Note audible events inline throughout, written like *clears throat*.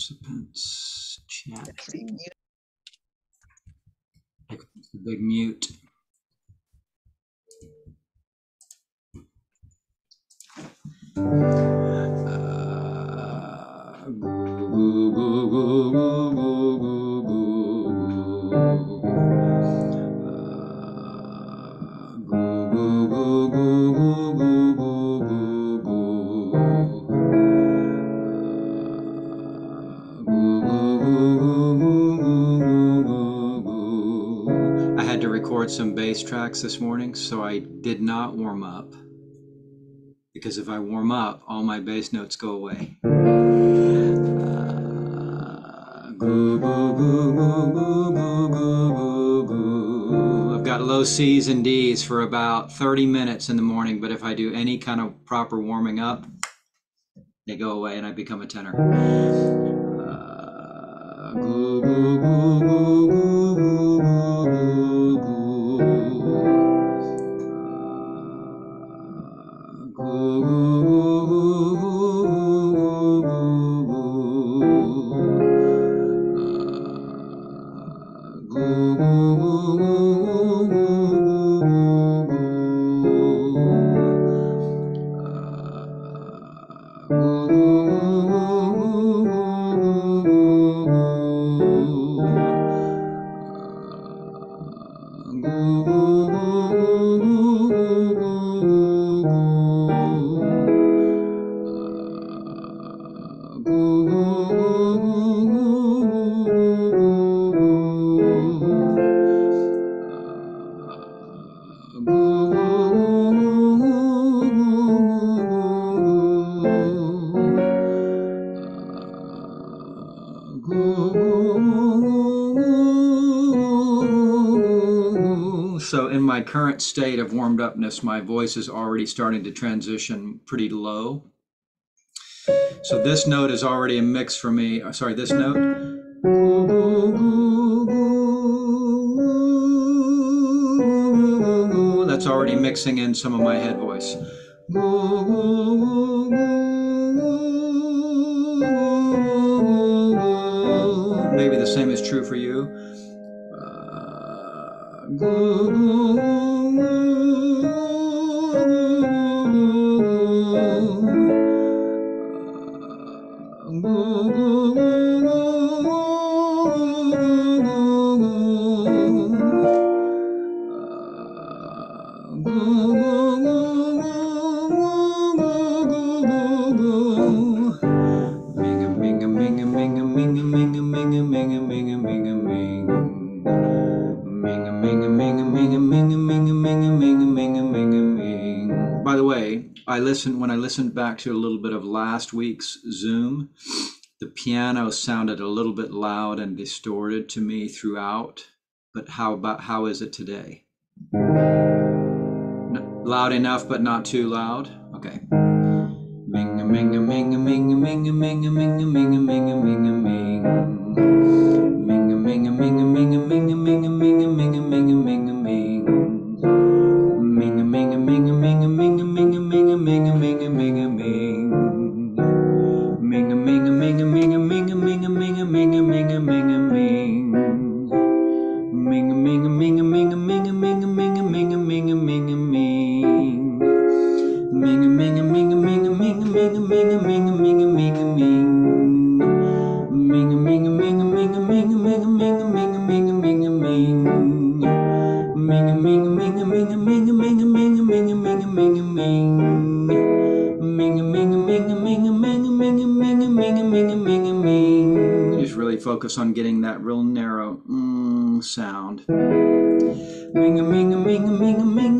participants chat. big mute. Thank you. tracks this morning, so I did not warm up. Because if I warm up, all my bass notes go away. Uh, I've got low C's and D's for about 30 minutes in the morning, but if I do any kind of proper warming up, they go away and I become a tenor. Uh, state of warmed upness, my voice is already starting to transition pretty low. So, this note is already a mix for me. uh, Sorry, this note. That's already mixing in some of my head voice. Maybe the same is true for you. Uh, listened when I listened back to a little bit of last week's Zoom, the piano sounded a little bit loud and distorted to me throughout. But how about how is it today? N- Loud enough but not too loud? Okay. Minga minga minga minga minga minga minga minga minga minga minga minga minga minga minga minga minga minga focus on getting that real narrow mm sound. Ming a ming a ming a ming a ming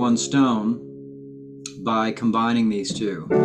one stone by combining these two. Uh.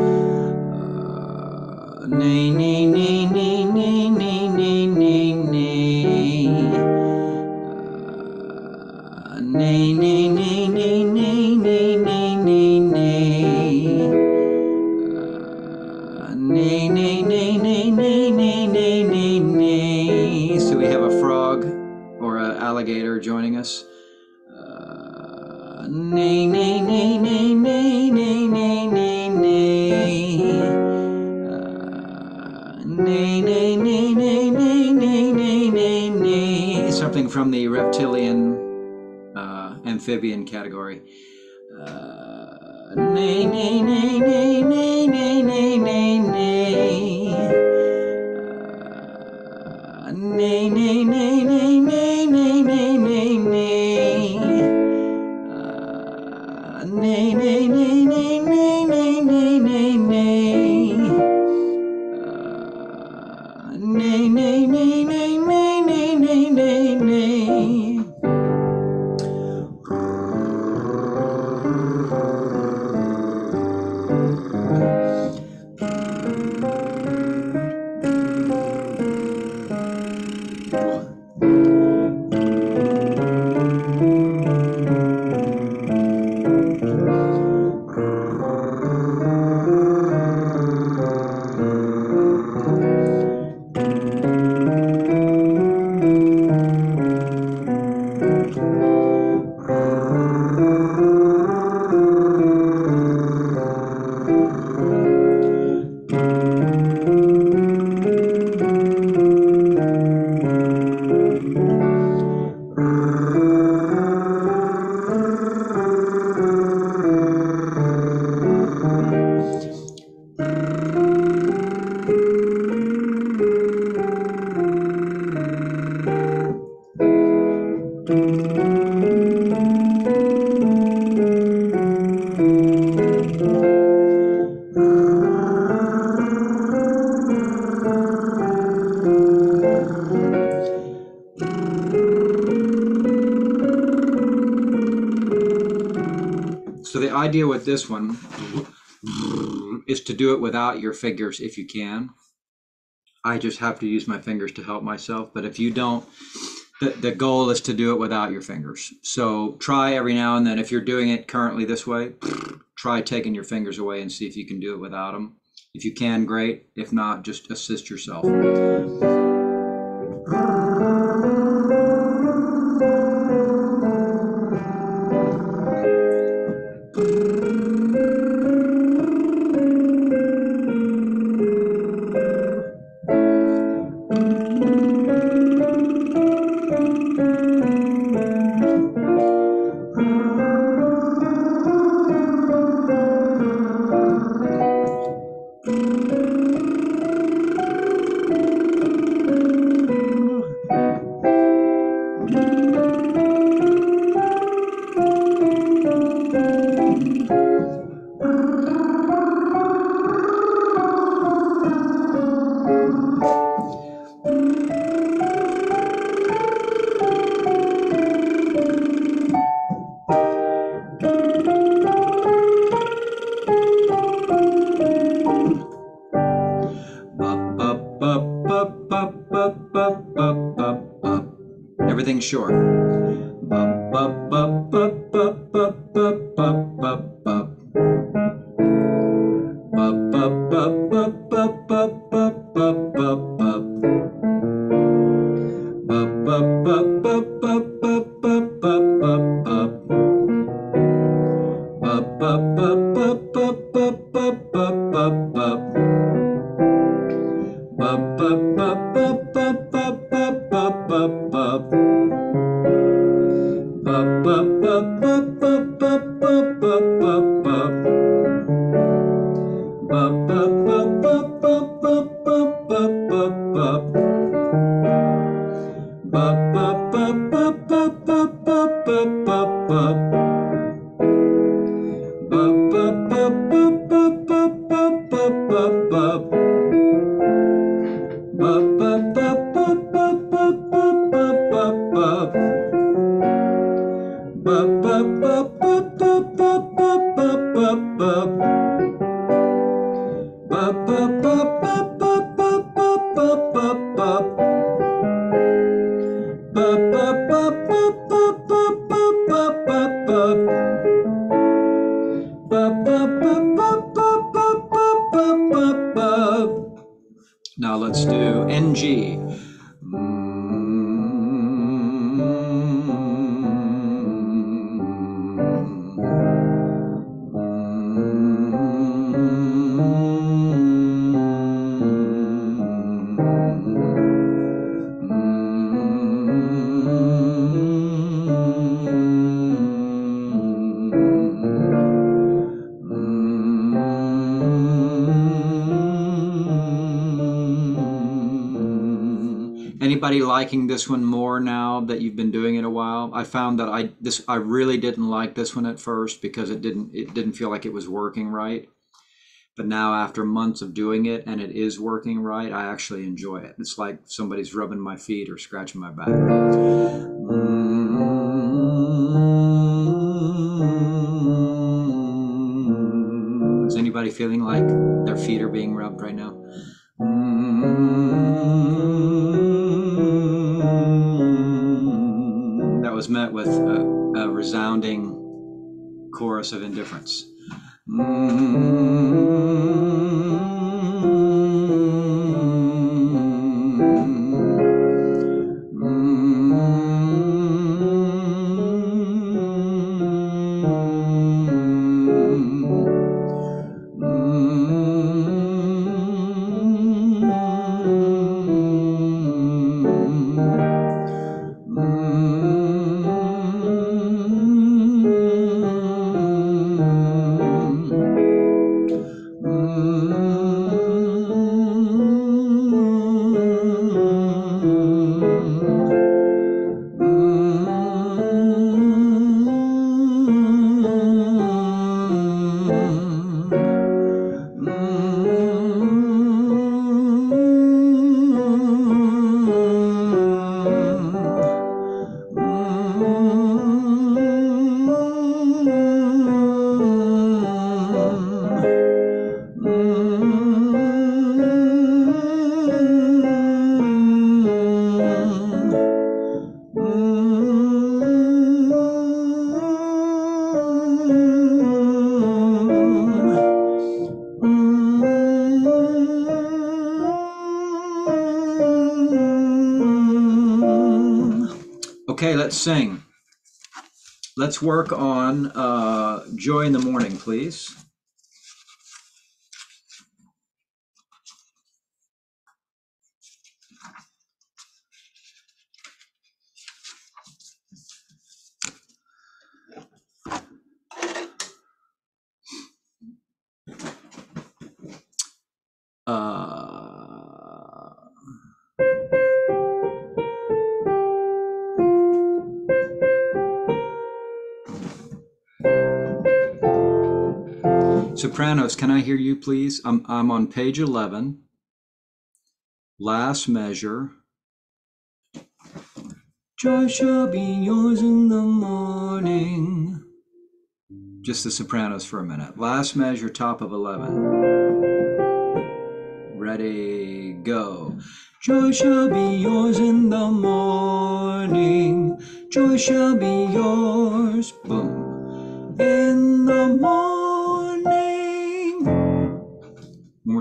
category. idea with this one is to do it without your fingers if you can. I just have to use my fingers to help myself, but if you don't, the, the goal is to do it without your fingers. So try every now and then. If you're doing it currently this way, try taking your fingers away and see if you can do it without them. If you can, great. If not, just assist yourself. Liking this one more now that you've been doing it a while? I found that I this I really didn't like this one at first because it didn't it didn't feel like it was working right. But now after months of doing it and it is working right, I actually enjoy it. It's like somebody's rubbing my feet or scratching my back. Is anybody feeling like their feet are being rubbed right now? With a, a resounding chorus of indifference. Okay, Let's work on uh, Joy in the Morning, please. Uh, Sopranos, can I hear you, please? I'm, I'm on page 11, last measure. Joy shall be yours in the morning. Just the sopranos for a minute. Last measure, top of 11. Ready, go. Joy shall be yours in the morning. Joy shall be yours. Boom. In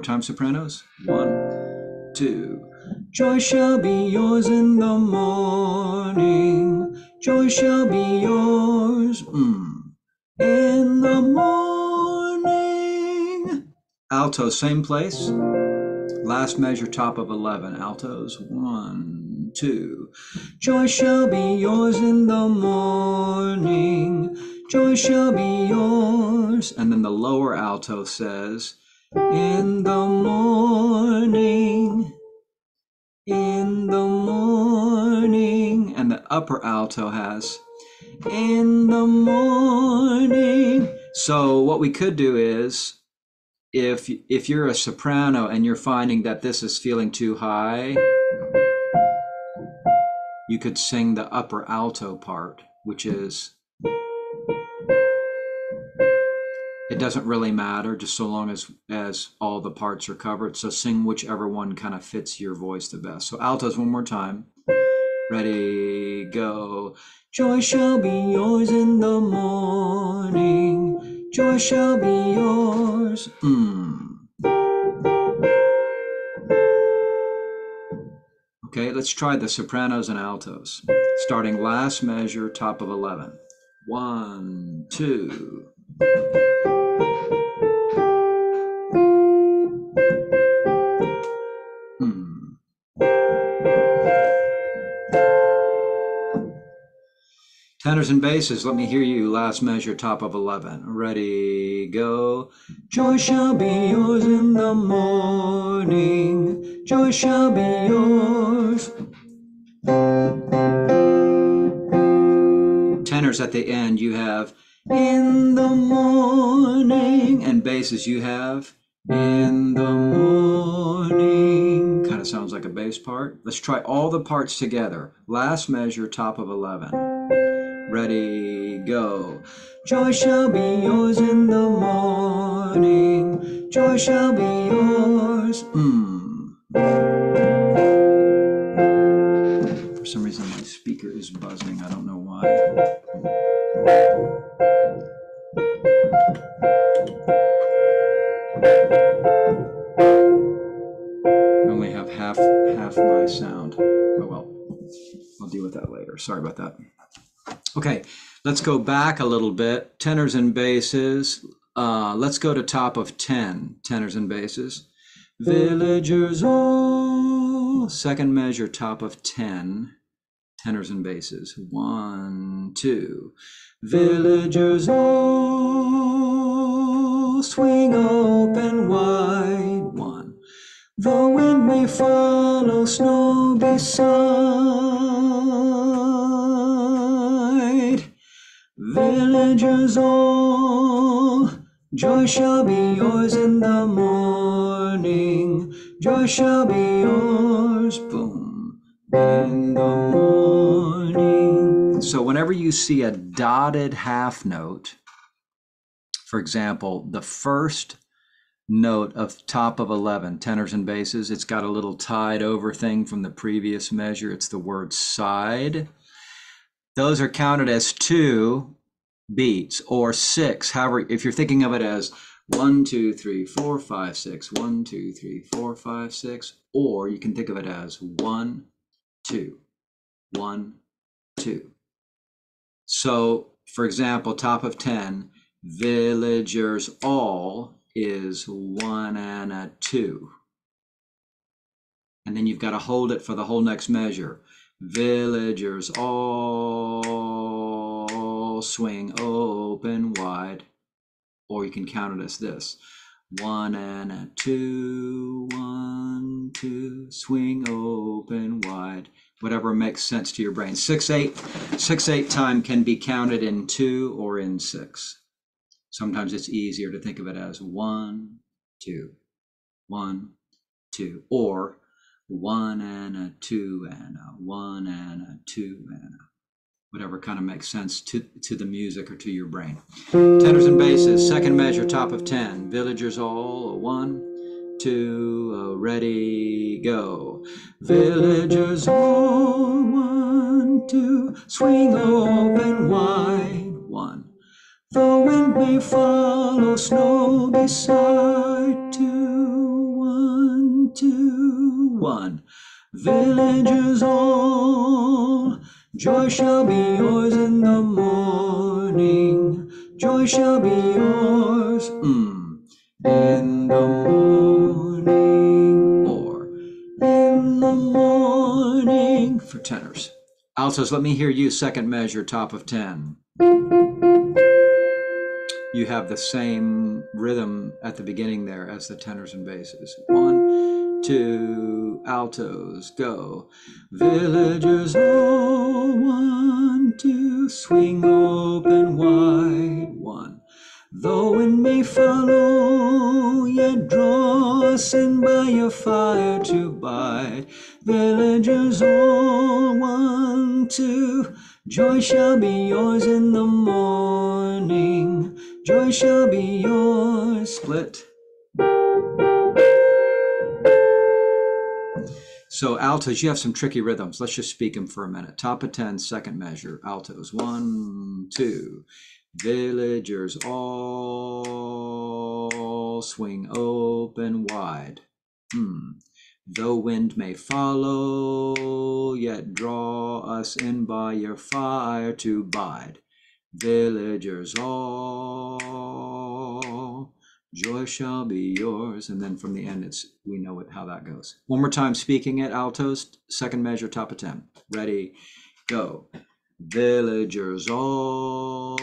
time, sopranos. One, two. Joy shall be yours in the morning. Joy shall be yours. Mm. In the morning. Alto, same place. Last measure, top of 11. Altos. One, two. Joy shall be yours in the morning. Joy shall be yours. And then the lower alto says, In the morning. In the morning. And the upper alto has, In the morning. So what we could do is if if you're a soprano and you're finding that this is feeling too high, you could sing the upper alto part, which is it doesn't really matter just so long as as all the parts are covered. So sing whichever one kind of fits your voice the best. So altos one more time. Ready, go. Joy shall be yours in the morning. Joy shall be yours. Mm. Okay, let's try the sopranos and altos. Starting last measure, top of 11. One, two. Tenors and basses, let me hear you. Last measure, top of 11. Ready, go. Joy shall be yours in the morning. Joy shall be yours. Tenors at the end, you have in the morning. And basses, you have in the morning. Kind of sounds like a bass part. Let's try all the parts together. Last measure, top of 11. Ready, go. Joy shall be yours in the morning. Joy shall be yours. Mm. For some reason, my speaker is buzzing. I don't know why. I only have half half my sound. Oh well, I'll deal with that later. Sorry about that. Okay, let's go back a little bit. Tenors and basses. Uh, let's go to top of 10 tenors and basses. Villagers all. Second measure, top of 10 tenors and basses. One, two. Villagers all. Swing open wide. One. The wind may follow snow beside. Villagers all, joy shall be yours in the morning. Joy shall be yours, boom, in the morning. So, whenever you see a dotted half note, for example, the first note of top of 11 tenors and basses it's got a little tied over thing from the previous measure it's the word side those are counted as two beats or six however if you're thinking of it as one two three four five six one two three four five six or you can think of it as one two one two so for example top of 10 villagers all is one and a two. And then you've got to hold it for the whole next measure. Villagers all swing open wide. Or you can count it as this. One and a two, one, two, swing open wide. Whatever makes sense to your brain. Six, eight, six, eight time can be counted in two or in six. Sometimes it's easier to think of it as one, two, one, two, or one and a two and a one and a two and a whatever kind of makes sense to, to the music or to your brain. Tenors and basses, second measure, top of 10. Villagers all, one, two, ready, go. Villagers all, one, two, swing open wide, one. The wind may follow snow beside two, one, two, one. Villagers all, joy shall be yours in the morning. Joy shall be yours mm, in the morning or in the morning for tenors. Altos, let me hear you second measure, top of 10 you have the same rhythm at the beginning there as the tenors and basses. One, two, altos, go. Villagers all, one, two, swing open wide, one. Though wind may follow, yet draw us in by your fire to bide. Villagers all, one, two, joy shall be yours in the morning. Joy shall be yours. Split. So altos, you have some tricky rhythms. Let's just speak them for a minute. Top of 10, second measure. Altos, one, two. Villagers all swing open wide. Hmm. Though wind may follow, yet draw us in by your fire to bide. Villagers all, joy shall be yours. And then from the end, it's we know it how that goes. One more time, speaking it, altos, second measure, top of ten. Ready, go. Villagers all,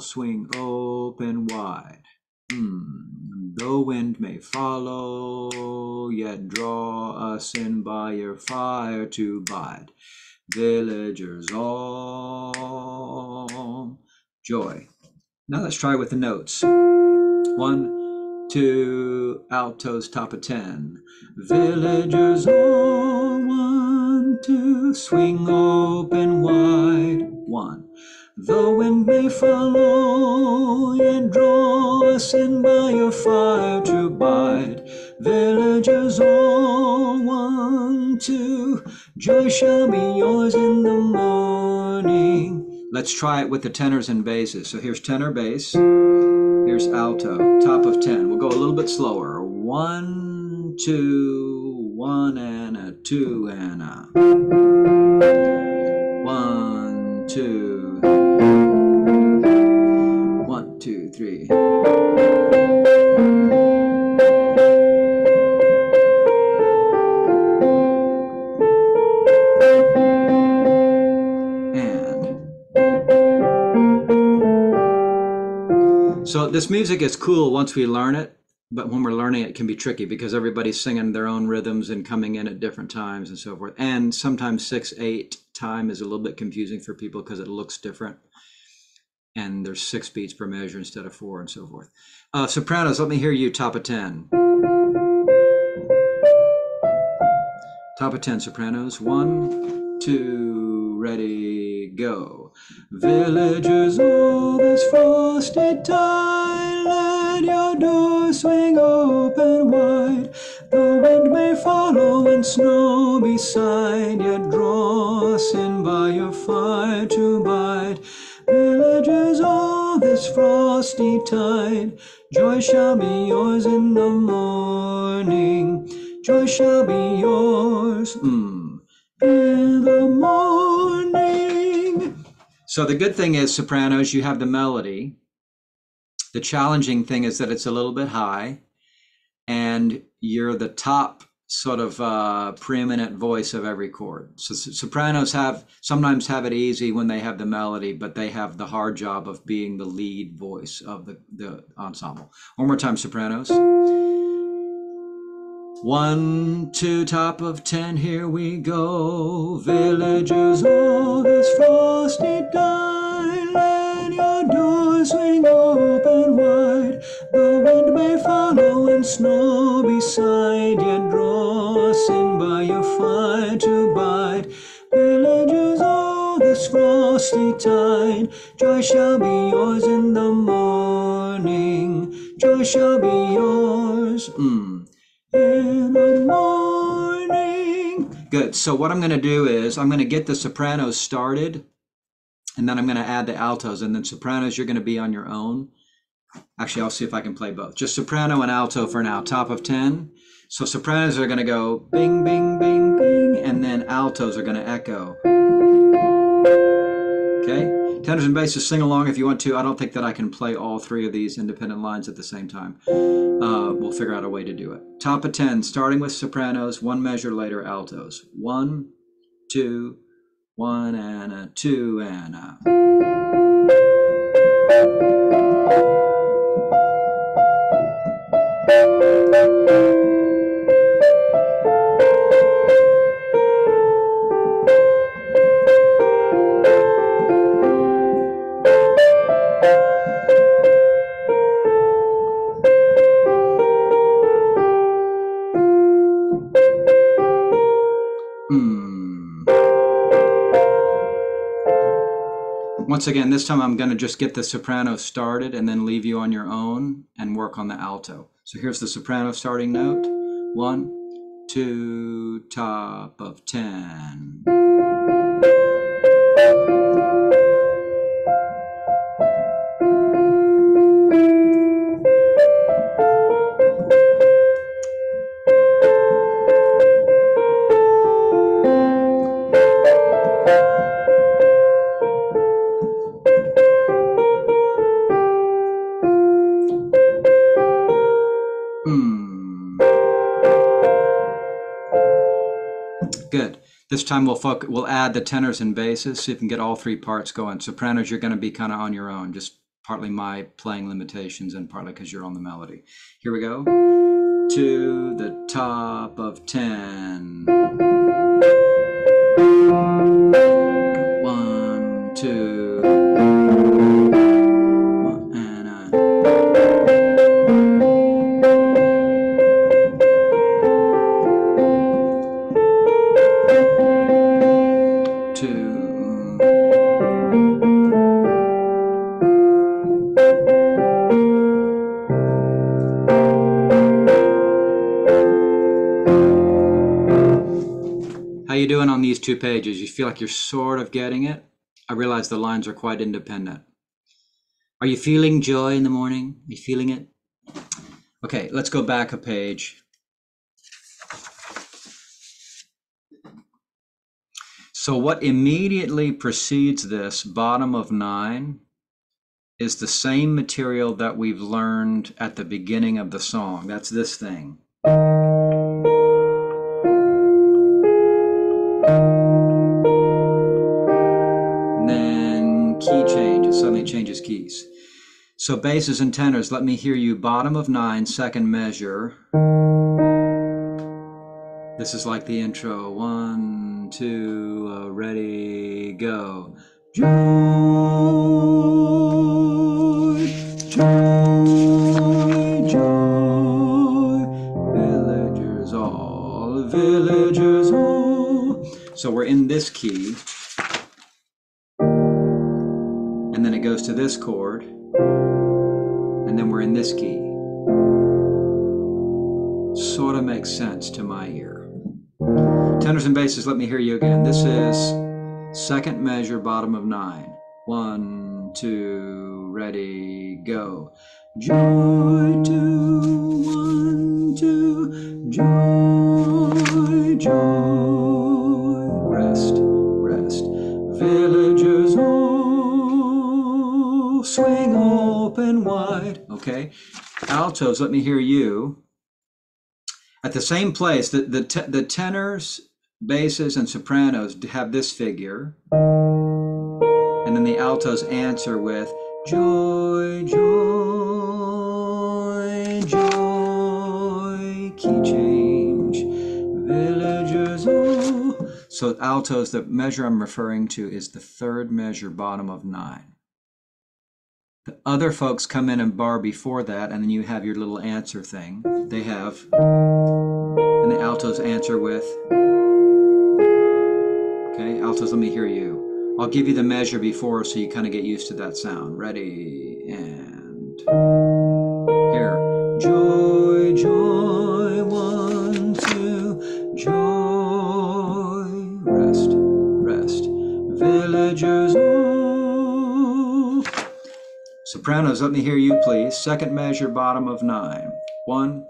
swing open wide. Hmm. Though wind may follow, yet draw us in by your fire to bide. Villagers all, joy. Now let's try with the notes. One, two, altos, top of ten. Villagers all, one, two, swing open wide. One. The wind may follow, and draw us in by your fire to bide. Villagers all, one, two, joy shall be yours in the morning. Let's try it with the tenors and basses. So here's tenor bass, here's alto, top of 10. We'll go a little bit slower. One, two, one and a two and a. One, two. One, two, three. So this music is cool once we learn it, but when we're learning it, can be tricky because everybody's singing their own rhythms and coming in at different times and so forth. And sometimes six, eight time is a little bit confusing for people because it looks different. And there's six beats per measure instead of four and so forth. Uh, sopranos, let me hear you top of 10. Top of 10 sopranos. One, two, ready, go. Villagers, all this frosty tide, let your doors swing open wide. The wind may follow and snow beside, yet draw us in by your fire to bide. Villagers, all this frosty tide, joy shall be yours in the morning. Joy shall be yours mm, in the morning. So the good thing is, sopranos, you have the melody. The challenging thing is that it's a little bit high, and you're the top sort of uh, preeminent voice of every chord. So sopranos have sometimes have it easy when they have the melody, but they have the hard job of being the lead voice of the, the ensemble. One more time, sopranos. One, two, top of ten, here we go. Villagers, all this frosty time, let your doors swing open wide. The wind may follow and snow beside, yet draw us in by your fire to bide. Villagers, all this frosty tide, joy shall be yours in the morning. Joy shall be yours. Mm in the morning. Good. So what I'm going to do is I'm going to get the sopranos started, and then I'm going to add the altos, and then sopranos you're going to be on your own. Actually, I'll see if I can play both. Just soprano and alto for now. Top of ten. So sopranos are going to go bing, bing, bing, bing, and then altos are going to echo. Okay. Tenors and basses, sing along if you want to. I don't think that I can play all three of these independent lines at the same time. Uh, we'll figure out a way to do it. Top of 10, starting with sopranos, one measure later, altos. One, two, one, and a two, and a. Once again, this time I'm going to just get the soprano started and then leave you on your own and work on the alto. So here's the soprano starting note. One, two, top of ten. This time we'll focus. we'll add the tenors and basses, so you can get all three parts going. Sopranos, you're going to be kind of on your own, just partly my playing limitations and partly because you're on the melody. Here we go. To the top of 10. Pages? You feel like you're sort of getting it? I realize the lines are quite independent. Are you feeling joy in the morning? Are you feeling it? Okay, let's go back a page. So what immediately precedes this bottom of nine is the same material that we've learned at the beginning of the song. That's this thing. So basses and tenors, let me hear you bottom of nine, second measure. This is like the intro. One, two, uh, ready, go. Joy, joy, joy. Villagers all, villagers all. So we're in this key. And then it goes to this chord. And then we're in this key. Sort of makes sense to my ear. Tenors and basses, let me hear you again. This is second measure, bottom of nine. One, two, ready, go. Joy, two, one, two, joy, joy. Okay. Altos, let me hear you at the same place, the, the, te- the tenors, basses, and sopranos have this figure. And then the altos answer with joy, joy, joy, key change, villagers. Oh. So altos, the measure I'm referring to is the third measure, bottom of nine. The other folks come in and bar before that, and then you have your little answer thing. They have, and the altos answer with. Okay, altos, let me hear you. I'll give you the measure before so you kind of get used to that sound. Ready, and here. Joy, joy, Sopranos, let me hear you, please. Second measure, bottom of nine. One,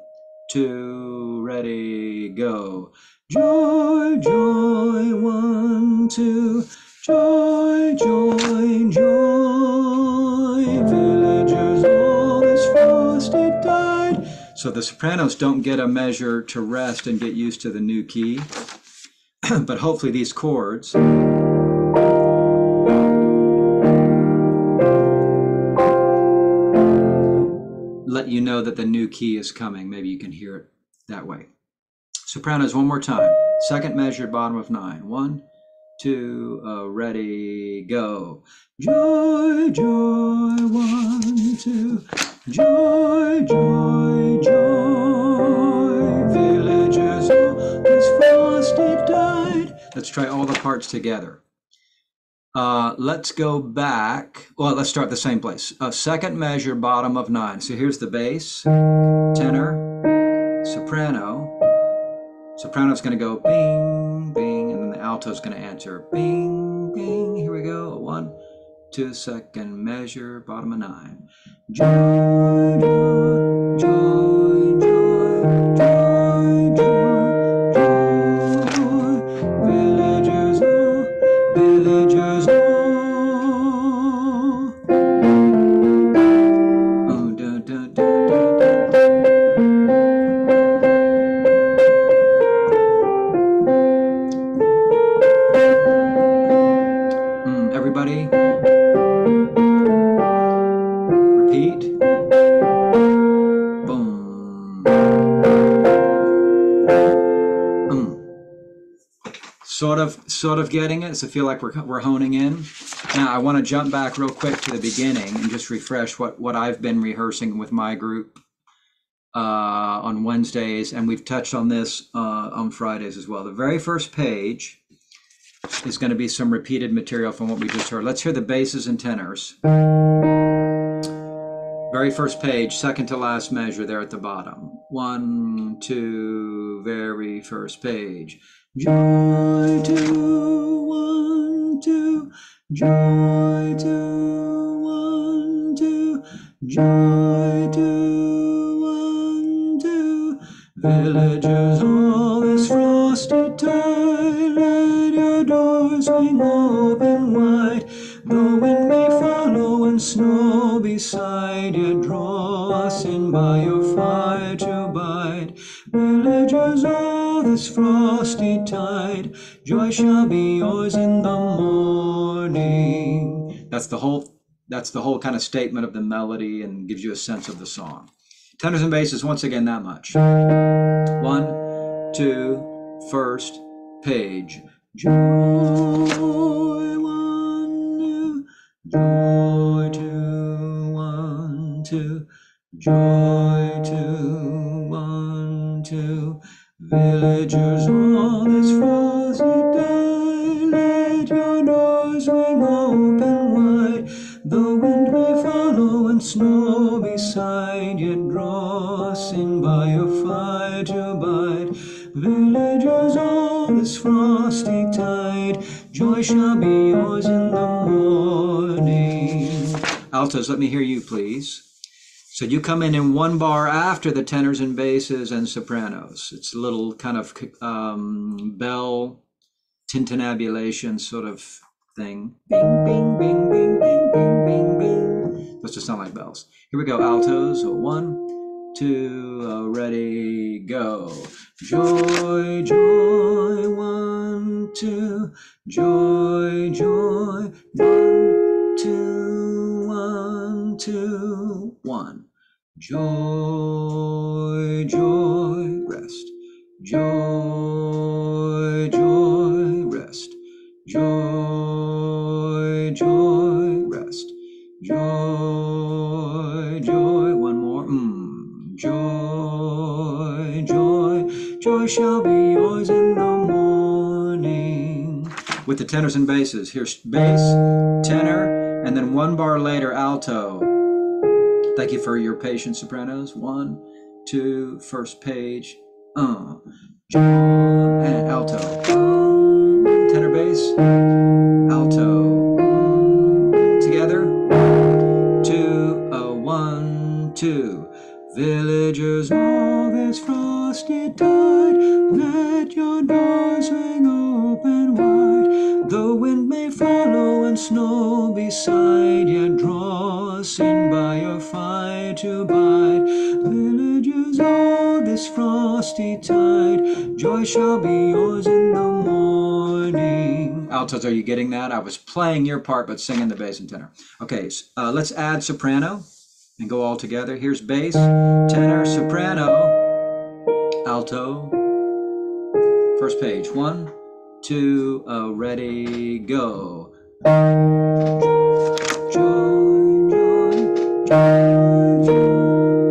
two, ready, go. Joy, joy, one, two, joy, joy, joy. Villagers, all is frosty tide. So the sopranos don't get a measure to rest and get used to the new key. *clears throat* but hopefully these chords you know that the new key is coming. Maybe you can hear it that way. Sopranos, one more time. Second measure, bottom of nine. One, two, uh, ready, go. Joy, joy, one, two. Joy, joy, joy. Villagers, all frosty tide. Let's try all the parts together. Uh, let's go back. Well, let's start the same place. Uh, second measure, bottom of nine. So here's the bass, tenor, soprano. Soprano's going to go bing, bing, and then the alto's going to answer bing, bing. Here we go. One, two, second measure, bottom of nine. Sort of getting it. So feel like we're, we're honing in. Now I want to jump back real quick to the beginning and just refresh what, what I've been rehearsing with my group uh, on Wednesdays, and we've touched on this uh, on Fridays as well. The very first page is going to be some repeated material from what we just heard. Let's hear the basses and tenors. Very first page, second to last measure there at the bottom. One, two, very first page. Joy two, one, two, joy two, one, two, joy two, one, two. Villagers all this frosty tide, let your doors swing open wide. The wind may follow and snow beside you, draw us in by your fire to bide. Villagers all this frosty tide, joy shall be yours in the morning. That's the whole. That's the whole kind of statement of the melody and gives you a sense of the song. Tenors and basses, once again, that much. One, two, first page. Joy one, joy two, one, two, joy two, two. Villagers all this frosty day, let your doors swing open wide. The wind may follow and snow beside you, draw us in by your fire to bide. Villagers all this frosty tide, joy shall be yours in the morning. Altos, let me hear you, please. So you come in in one bar after the tenors and basses and sopranos. It's a little kind of um, bell tintinnabulation sort of thing. Bing, bing, bing, bing, bing, bing, bing, bing. Those just sound like bells. Here we go, altos. One, two, ready, go. Joy, joy, one, two. Joy, joy, one, two, one, two, one. Joy, joy, rest. Joy, joy, rest. Joy, joy, rest. Joy, joy, one more. Mm. Joy, joy, joy shall be yours in the morning. With the tenors and basses. Here's bass, tenor, and then one bar later, alto. Thank you for your patience, sopranos. One, two, first page. Uh, and alto. Tenor bass, Altos, are you getting that? I was playing your part, but singing the bass and tenor. Okay, uh, let's add soprano and go all together. Here's bass, tenor, soprano, alto. First page. One, two, uh, ready, go. Joy, joy, joy, joy,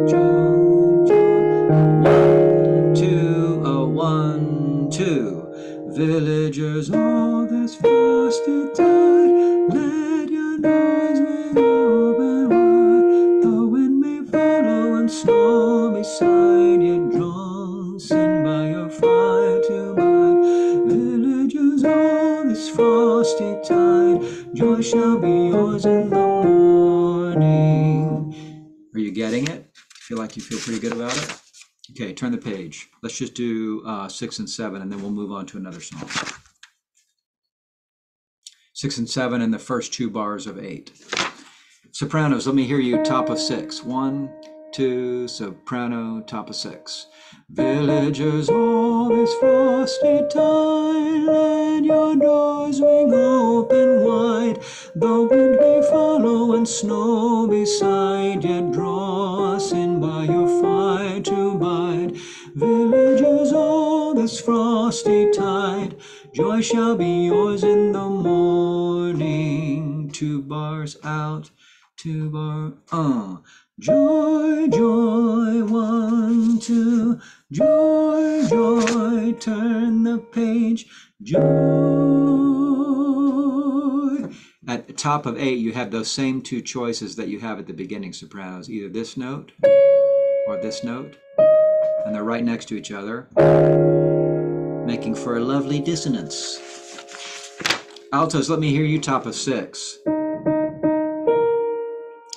joy shall be yours in the morning. Are you getting it? Feel like you feel pretty good about it? Okay, turn the page. Let's just do uh, six and seven, and then we'll move on to another song. Six and seven, and the first two bars of eight. Sopranos, let me hear you top of six. One, two, soprano, top of six. Villagers, all this frosty tide, let your doors swing open wide. The wind may follow and snow beside yet draw us in by your fire to bide. Villagers, all this frosty tide, joy shall be yours in the morning. Two bars out, two bar, uh. Joy, joy, one, two. Joy, joy, turn the page. Joy. At the top of eight, you have those same two choices that you have at the beginning sopranos, either this note or this note, and they're right next to each other, making for a lovely dissonance. Altos, let me hear you top of six.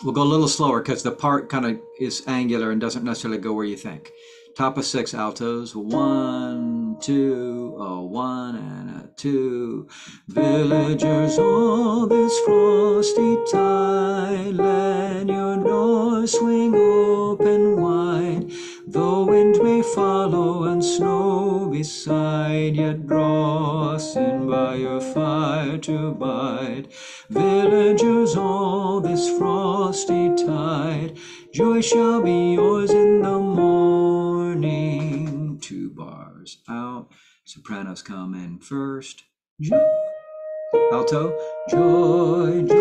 We'll go a little slower because the part kind of is angular and doesn't necessarily go where you think. Top of six altos. One, two, a one and a two. Villagers, all this frosty tide, let your doors swing open wide. The wind may follow and snow beside, yet draw us in by your fire to bide. Villagers, all this frosty tide, joy shall be yours in the morning. Two bars out, sopranos come in first. Joy. Alto, joy, joy,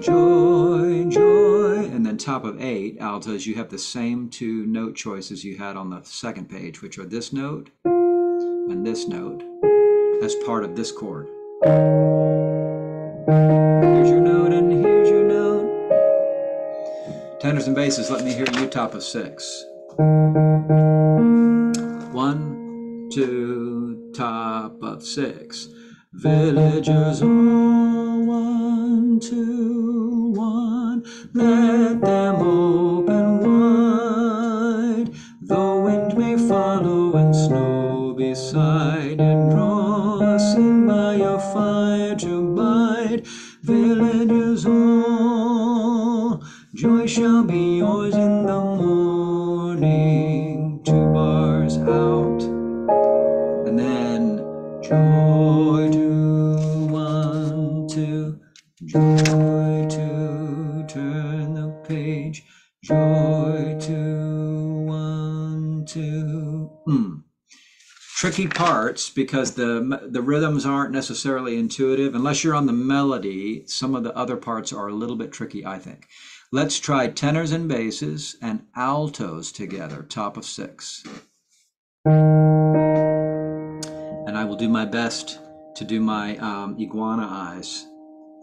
joy, joy. And then top of eight, altos, you have the same two note choices you had on the second page, which are this note and this note as part of this chord. Here's your note and here's your note. Tenors and basses, let me hear you top of six. One, two, top of six. Villagers all one, two, one. Let them open wide. The wind may follow and snow beside and draw Villagers all, joy shall be yours in the morning. Two bars out. And then joy to one, two, joy Tricky parts because the the rhythms aren't necessarily intuitive unless you're on the melody. Some of the other parts are a little bit tricky, I think. Let's try tenors and basses and altos together, top of six and I will do my best to do my um, iguana eyes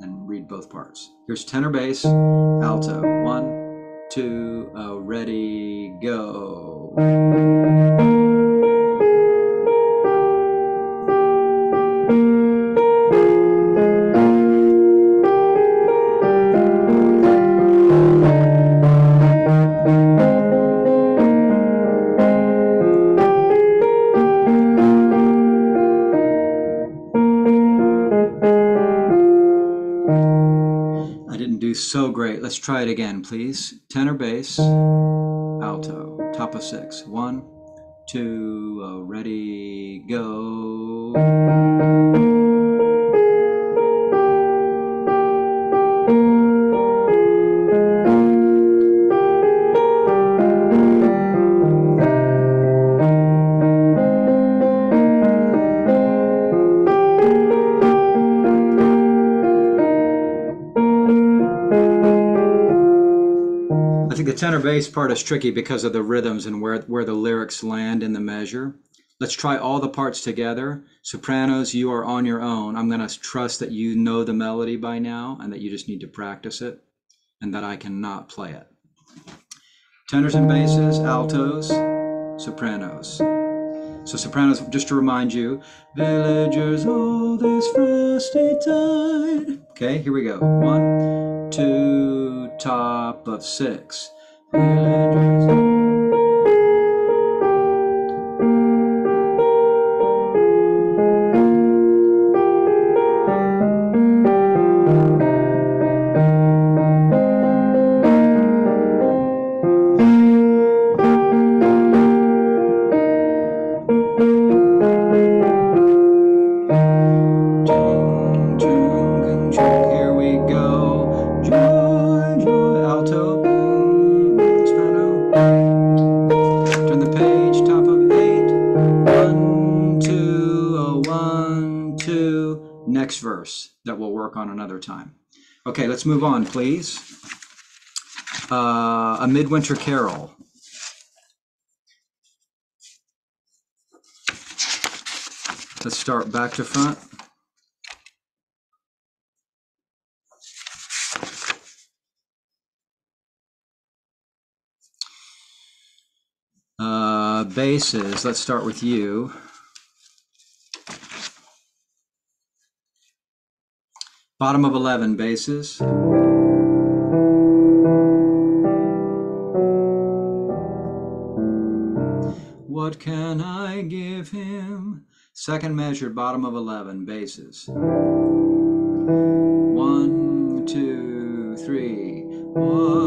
and read both parts. Here's tenor bass, alto. One, two, uh, ready, go. Let's try it again, please. Tenor bass, alto, top of six. One, two, uh, ready, go. Tenor bass part is tricky because of the rhythms and where, where the lyrics land in the measure. Let's try all the parts together. Sopranos, you are on your own. I'm going to trust that you know the melody by now and that you just need to practice it and that I cannot play it. Tenors and basses, altos, sopranos. So sopranos, just to remind you, villagers, oh, this frosty tide. Okay, here we go. One, two, top of six. Villagers. Chung, another time. Okay, let's move on, please. Uh, a Midwinter Carol. Let's start back to front. Uh, basses, let's start with you. Bottom of 11 basses. What can I give him? Second measure, bottom of 11 basses. One, two, three. What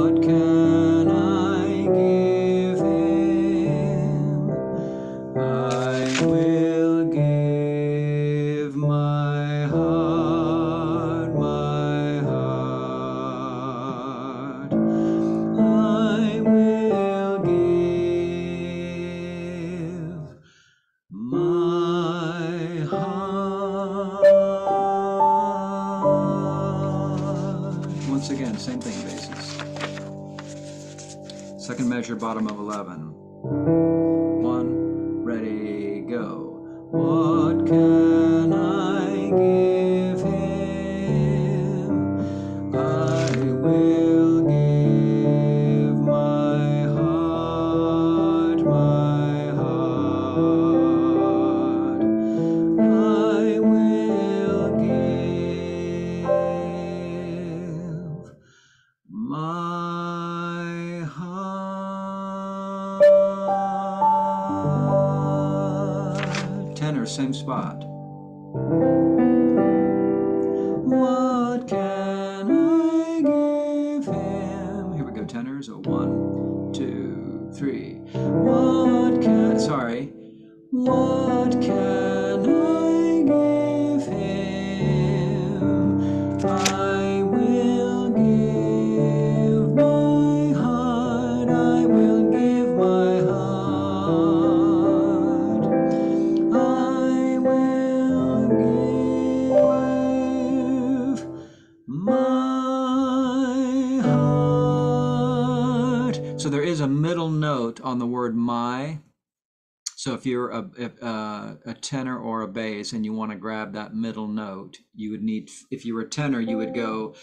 if you're a, uh, a tenor or a bass and you want to grab that middle note, you would need, if you were a tenor, you would go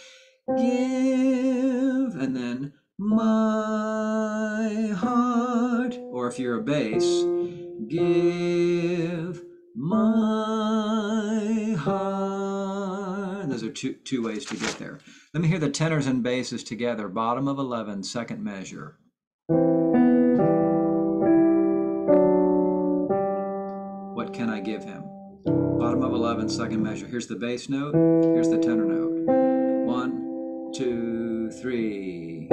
give and then my heart. Or if you're a bass, give my heart. Those are two, two ways to get there. Let me hear the tenors and basses together. Bottom of 11, second measure. Give him? Bottom of 11, second measure. Here's the bass note. Here's the tenor note. One, two, three.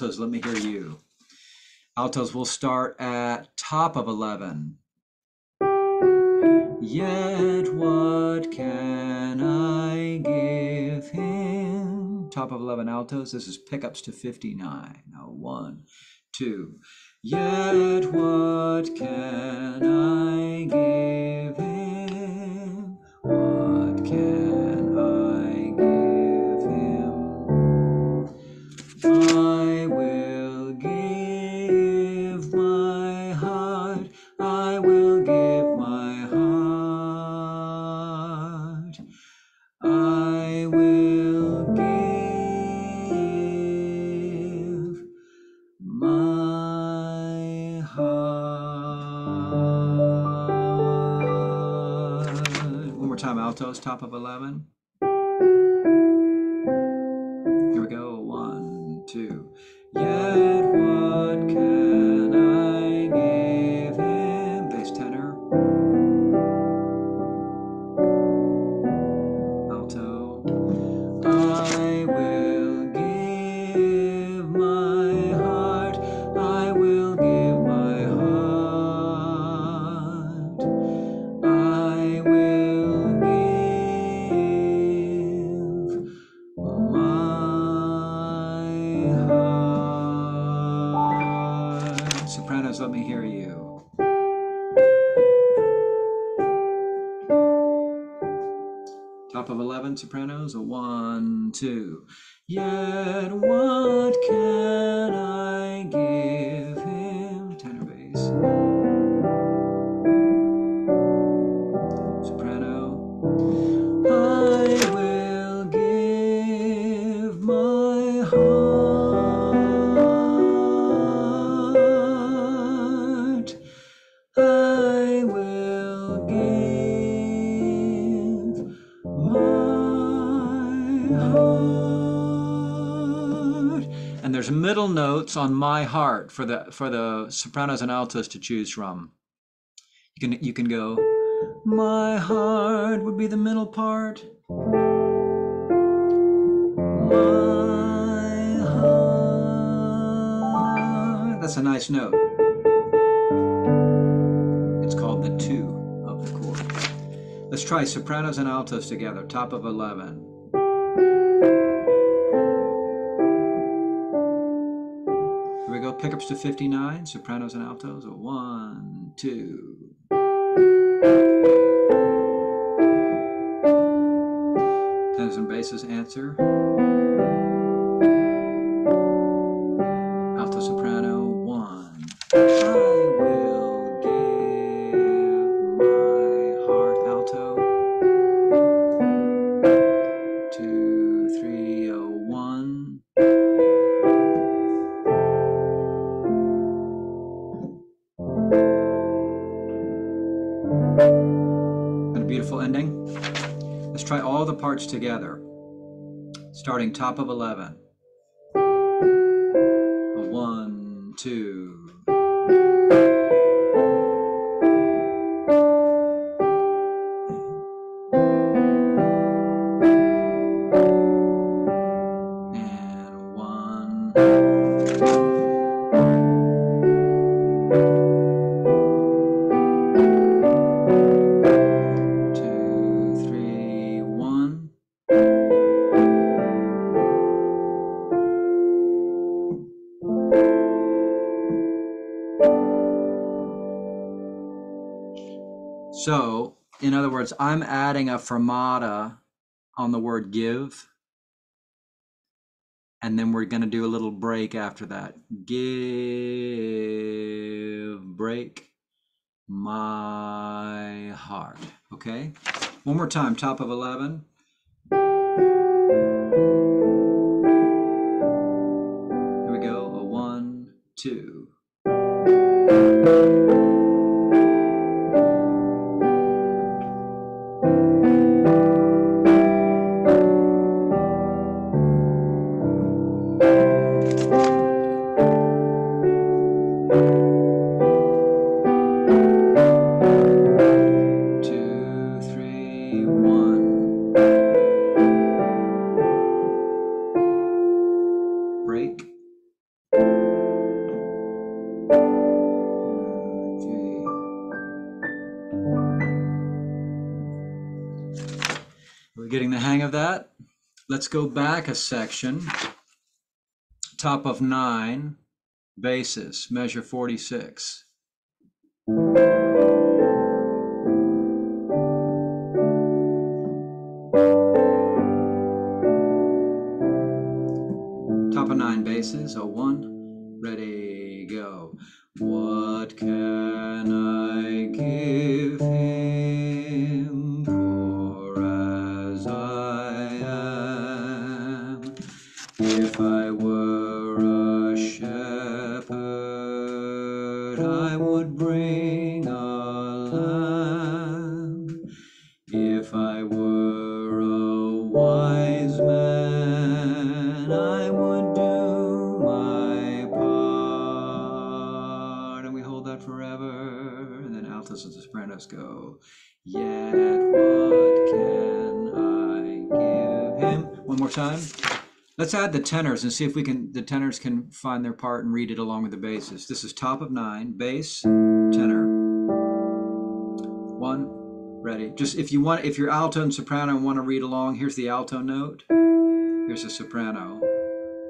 Altos, let me hear you. Altos we'll start at top of 11. Yet what can I give him? Top of 11 altos. This is pickups to 59. Now, one, two. Yet what can I give him? Top of 11. Here we go. One, two. Yet on my heart for the for the sopranos and altos to choose from. You can you can go my heart would be the middle part. My heart. That's a nice note. It's called the two of the chord. Let's try sopranos and altos together. Top of 11. Pickups to 59. Sopranos and altos. One, two. Tenors and basses answer. Together. Starting top of 11. Words, I'm adding a fermata on the word give. And then we're going to do a little break after that. Give, break my heart. Okay? One more time, top of 11. Here we go. A one, two. Two, go back a section. Top of nine, basses, measure 46. Top of nine basses, a oh one, ready, go. What can I give him, time. Let's add the tenors and see if we can. The tenors can find their part and read it along with the basses. This is top of nine, bass, tenor. One, ready. Just if you want, if you're alto and soprano and want to read along, here's the alto note. Here's the soprano,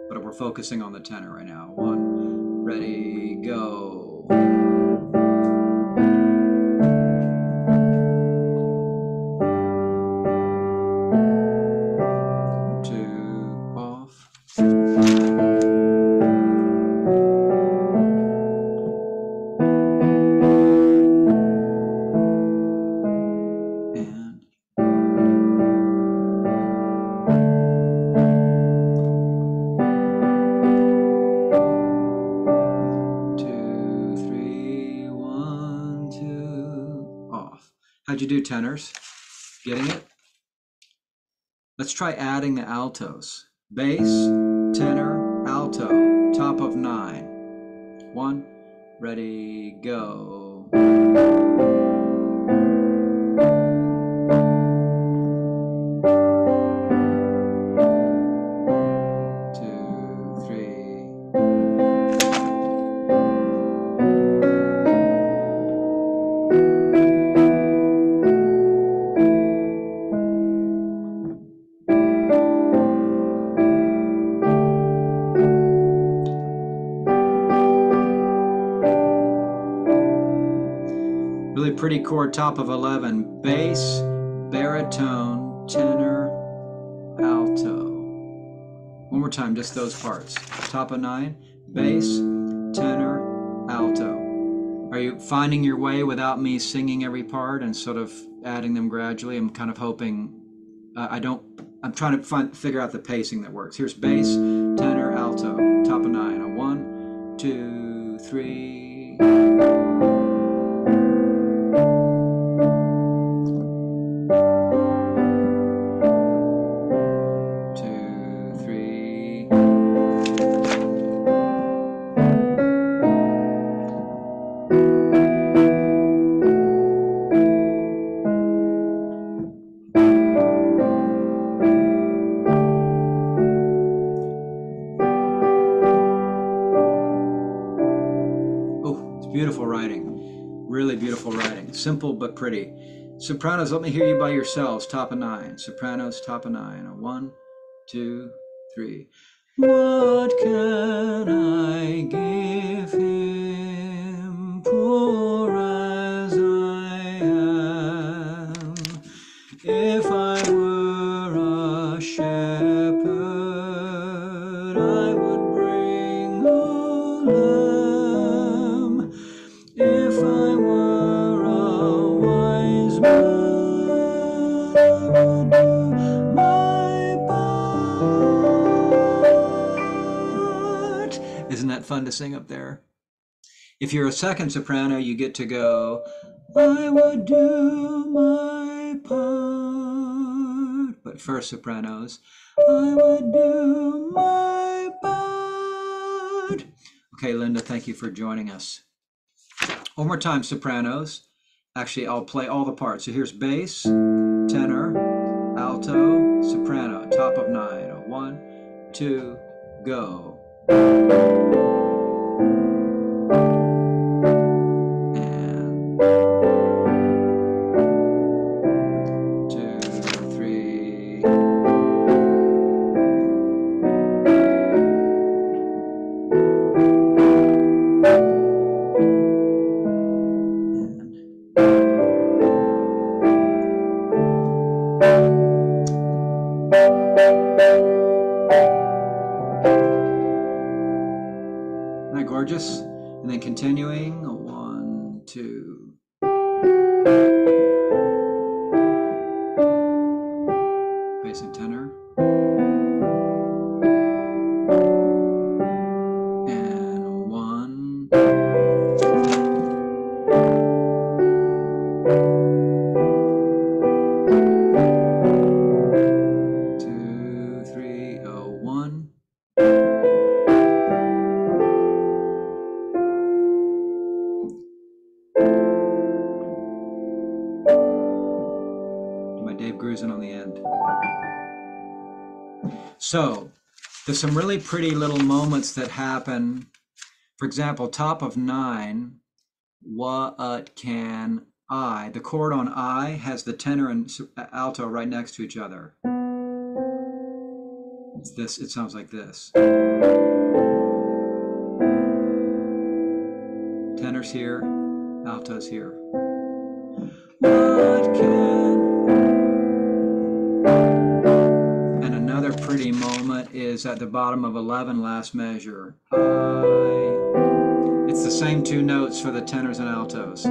but we're focusing on the tenor right now. Try adding the altos. Bass, tenor, alto, top of nine. One, ready, go. Top of 11. Bass, baritone, tenor, alto. One more time, just those parts. Top of nine, bass, tenor, alto. Are you finding your way without me singing every part and sort of adding them gradually? I'm kind of hoping. Uh, I don't. I'm trying to find figure out the pacing that works. Here's bass, tenor, alto, Simple but pretty. Sopranos, let me hear you by yourselves. Top of nine. Sopranos, top of nine. A one, two, three. What can I give him, poor to sing up there? If you're a second soprano, you get to go, I would do my part. But first sopranos, I would do my part. Okay, Linda, thank you for joining us. One more time, sopranos. Actually, I'll play all the parts. So here's bass, tenor, alto, soprano, top of nine. One, two, go. And So, there's some really pretty little moments that happen. For example, top of nine, what can I? The chord on I has the tenor and uh, alto right next to each other. It's this, it sounds like this. Tenor's here, alto's here. What can pretty moment is at the bottom of 11, last measure. I. It's the same two notes for the tenors and altos.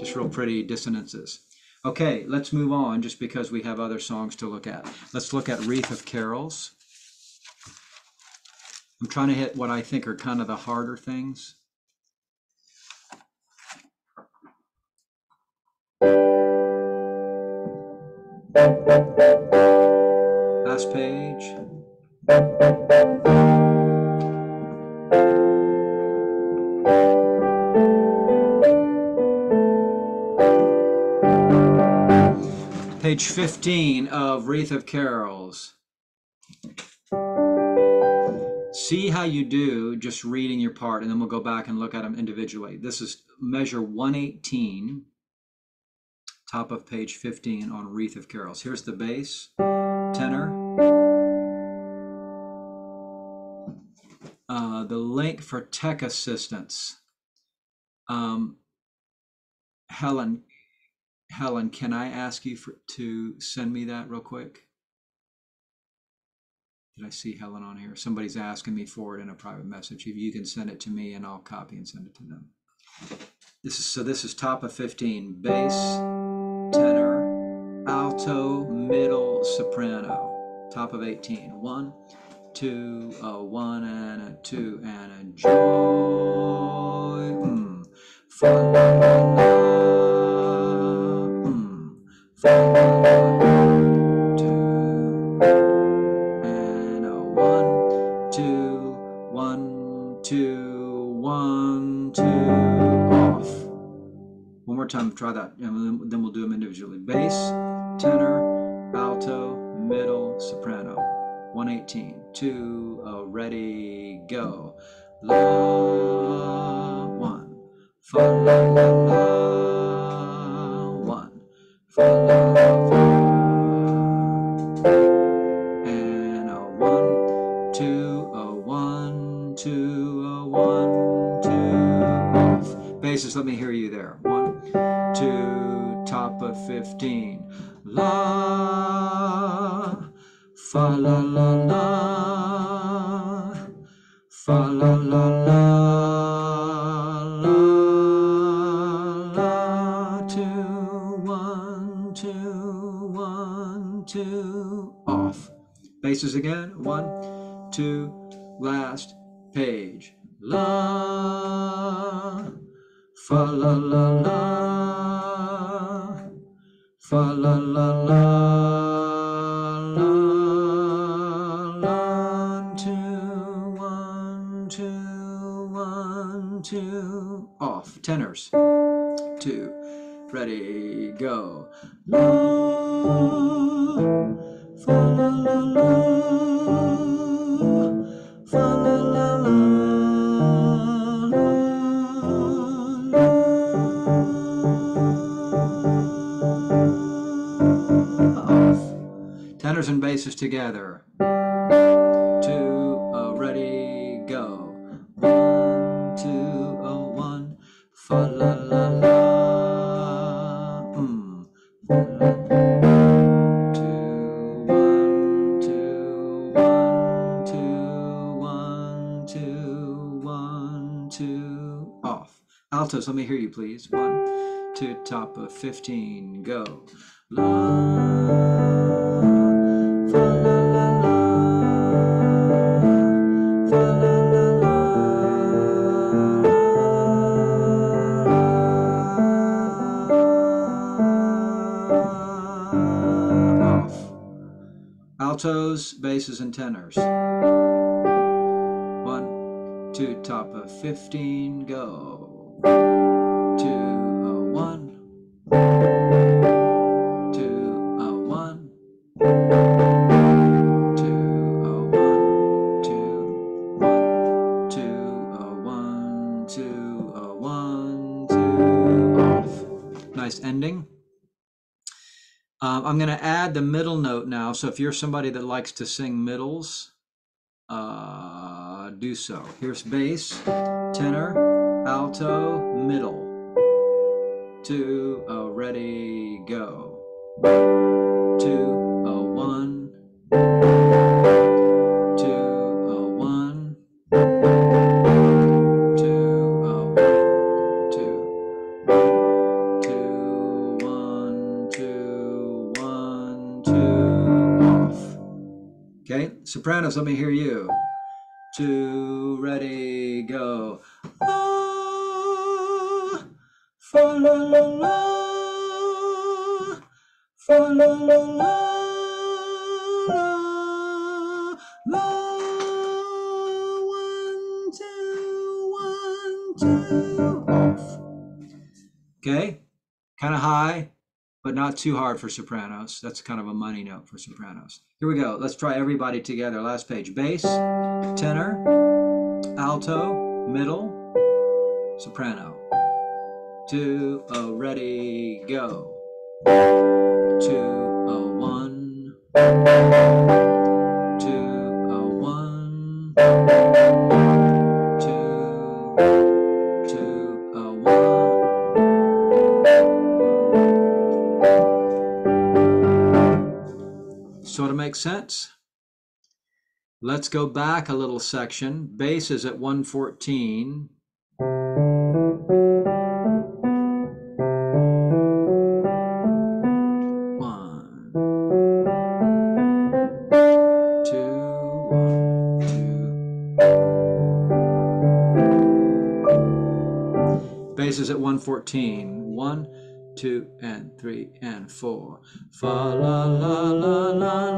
Just real pretty dissonances. Okay, let's move on just because we have other songs to look at. Let's look at Wreath of Carols. I'm trying to hit what I think are kind of the harder things. Last page. Page 15 of Wreath of Carols. See how you do just reading your part, and then we'll go back and look at them individually. This is measure 118, top of page 15 on Wreath of Carols. Here's the bass, tenor. Uh, the link for tech assistance. Um, Helen, Helen, can I ask you for, to send me that real quick? Did I see Helen on here? Somebody's asking me for it in a private message. If you can send it to me and I'll copy and send it to them. This is so this is top of 15, bass, tenor, alto, middle, soprano. Top of 18. One, two, a one and a two and a joy. Mm. La. Mm. La. Two and a one, two, one, two, one, two, off. One more time, try that, and then we'll do them individually. Bass, tenor, alto, middle, soprano. 118, two, oh, ready, go. La, one, fa la la la, one, fa la la fa. And a one, two, a one, two, a one, two, off. Basses, let me hear you there. One, two, top of 15. La, fa la la la, fa la la la, la, la, two, one, two, one, two, off. Basses again. One, two, last page. La, fa la la la, fa la la la, la, la, two, one, two, one, two, off. Tenors. Two, ready, go. La, fa la la la, Tenors and basses together. Two, uh, ready, go. One, two, oh, one, fa la la la. Two, one, two, one, two, one, two, one, two, off. Altos, let me hear you, please. One, two, top of 15, go. La, Altos, basses, and tenors. One, two, top of 15, go. Going to add the middle note now. So if you're somebody that likes to sing middles, uh, do so. Here's bass, tenor, alto, middle. Two, oh, ready, go. Two, Sopranos, let me hear you. Two, ready, go. Ah, fa la la la, fa la la la. Not too hard for sopranos. That's kind of a money note for sopranos. Here we go. Let's try everybody together. Last page. Bass, tenor, alto, middle, soprano. Two, oh, ready, go. Two, oh, one. Let's go back a little section. Bass is at 114. One, two, one, two. Bass is at 114. One, two, and three, and four. Fa la la la la.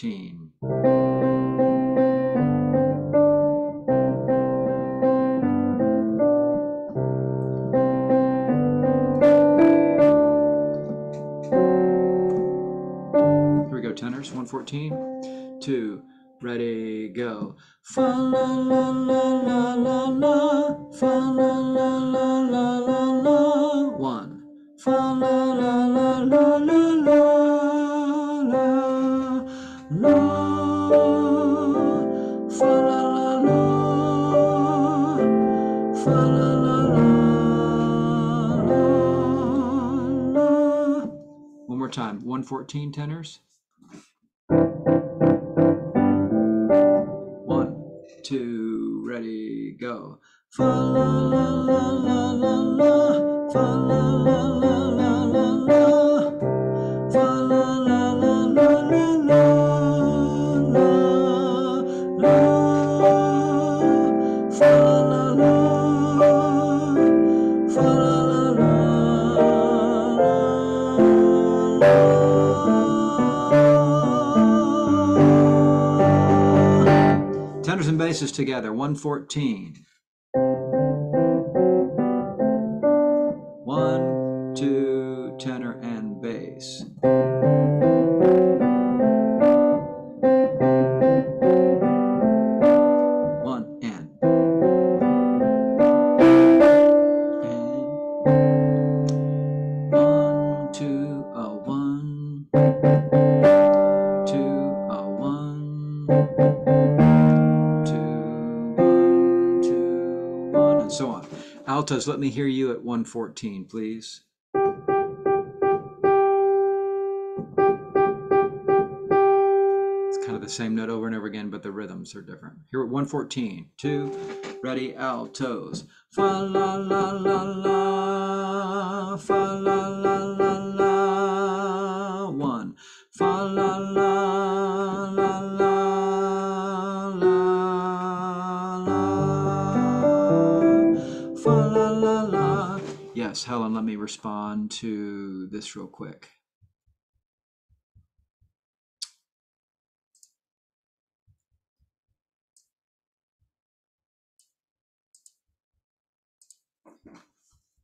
114. Here we go, tenors. 114. Two. Ready, go. Fa la la la la la la. Fa la la la la la la. One. Fa la la la la la. La. More time. 114 tenors. One, two, ready, go. Fa la la la la la la. Fa la la la la la la. Basses together. 114. Let me hear you at 114, please. It's kind of the same note over and over again, but the rhythms are different. Here at 114, two, ready, altos. Fa la la la la, fa la la la la, one. Fa la la la la Yes, Helen, let me respond to this real quick.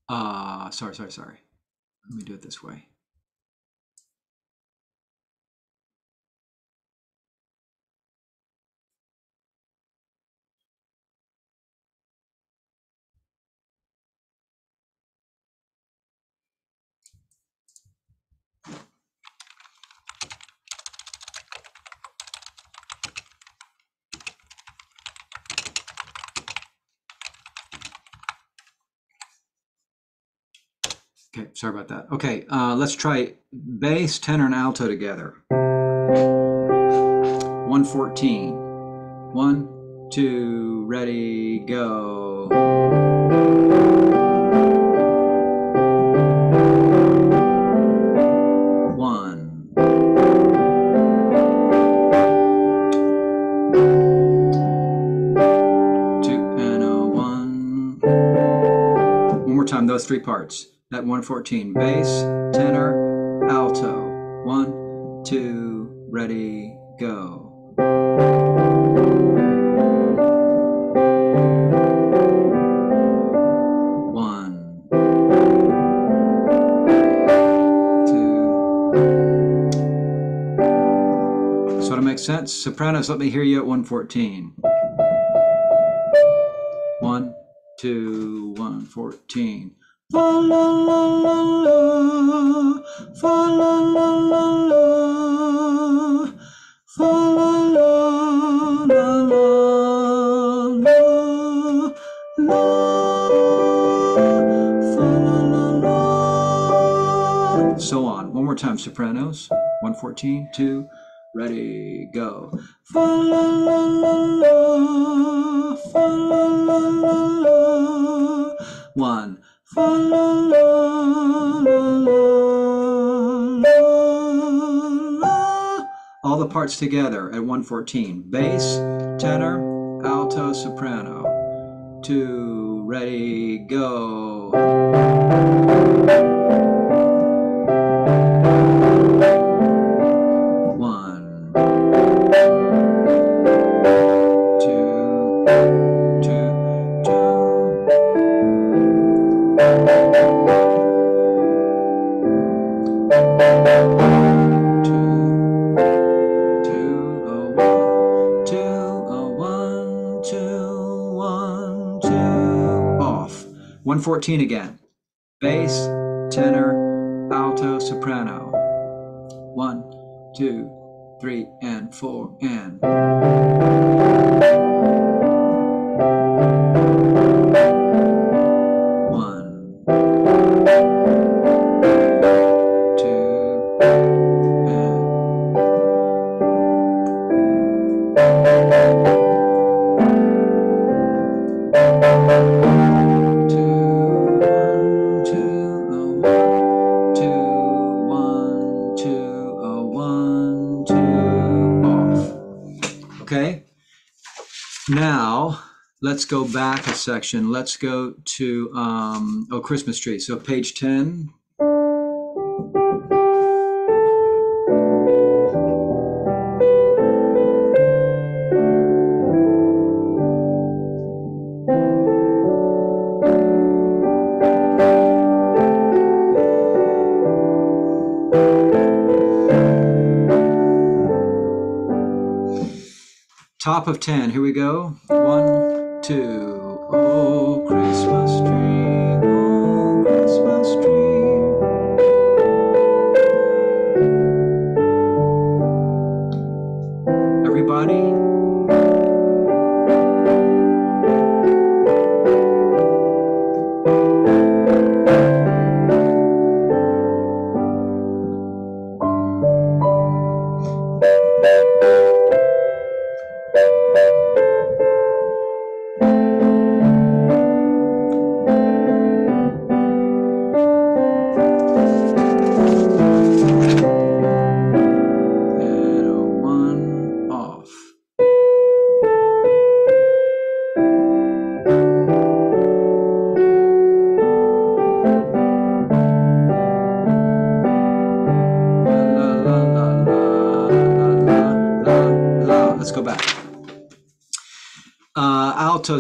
Uh, sorry, sorry, sorry. Let me do it this way. Okay, sorry about that. Okay, uh, let's try bass, tenor, and alto together. 114. One, two, ready, go. One. Two and a one. One more time, those three parts. That 114. Bass, tenor, alto. One, two, ready, go. One, two. Makes sense. Sopranos, let me hear you at 114. One, two, one, fourteen. Fa la la la la, fa la la la la, fa la la la la la, la, fa la la la. So on. One more time, sopranos. 114, two, ready, go. Fa la la la la, parts together at 114. Bass, tenor, alto, soprano. Two, ready, go. 114 again. Now let's go back a section. Let's go to um, oh Christmas tree. So page ten. Top of 10. Here we go. One, two. Oh,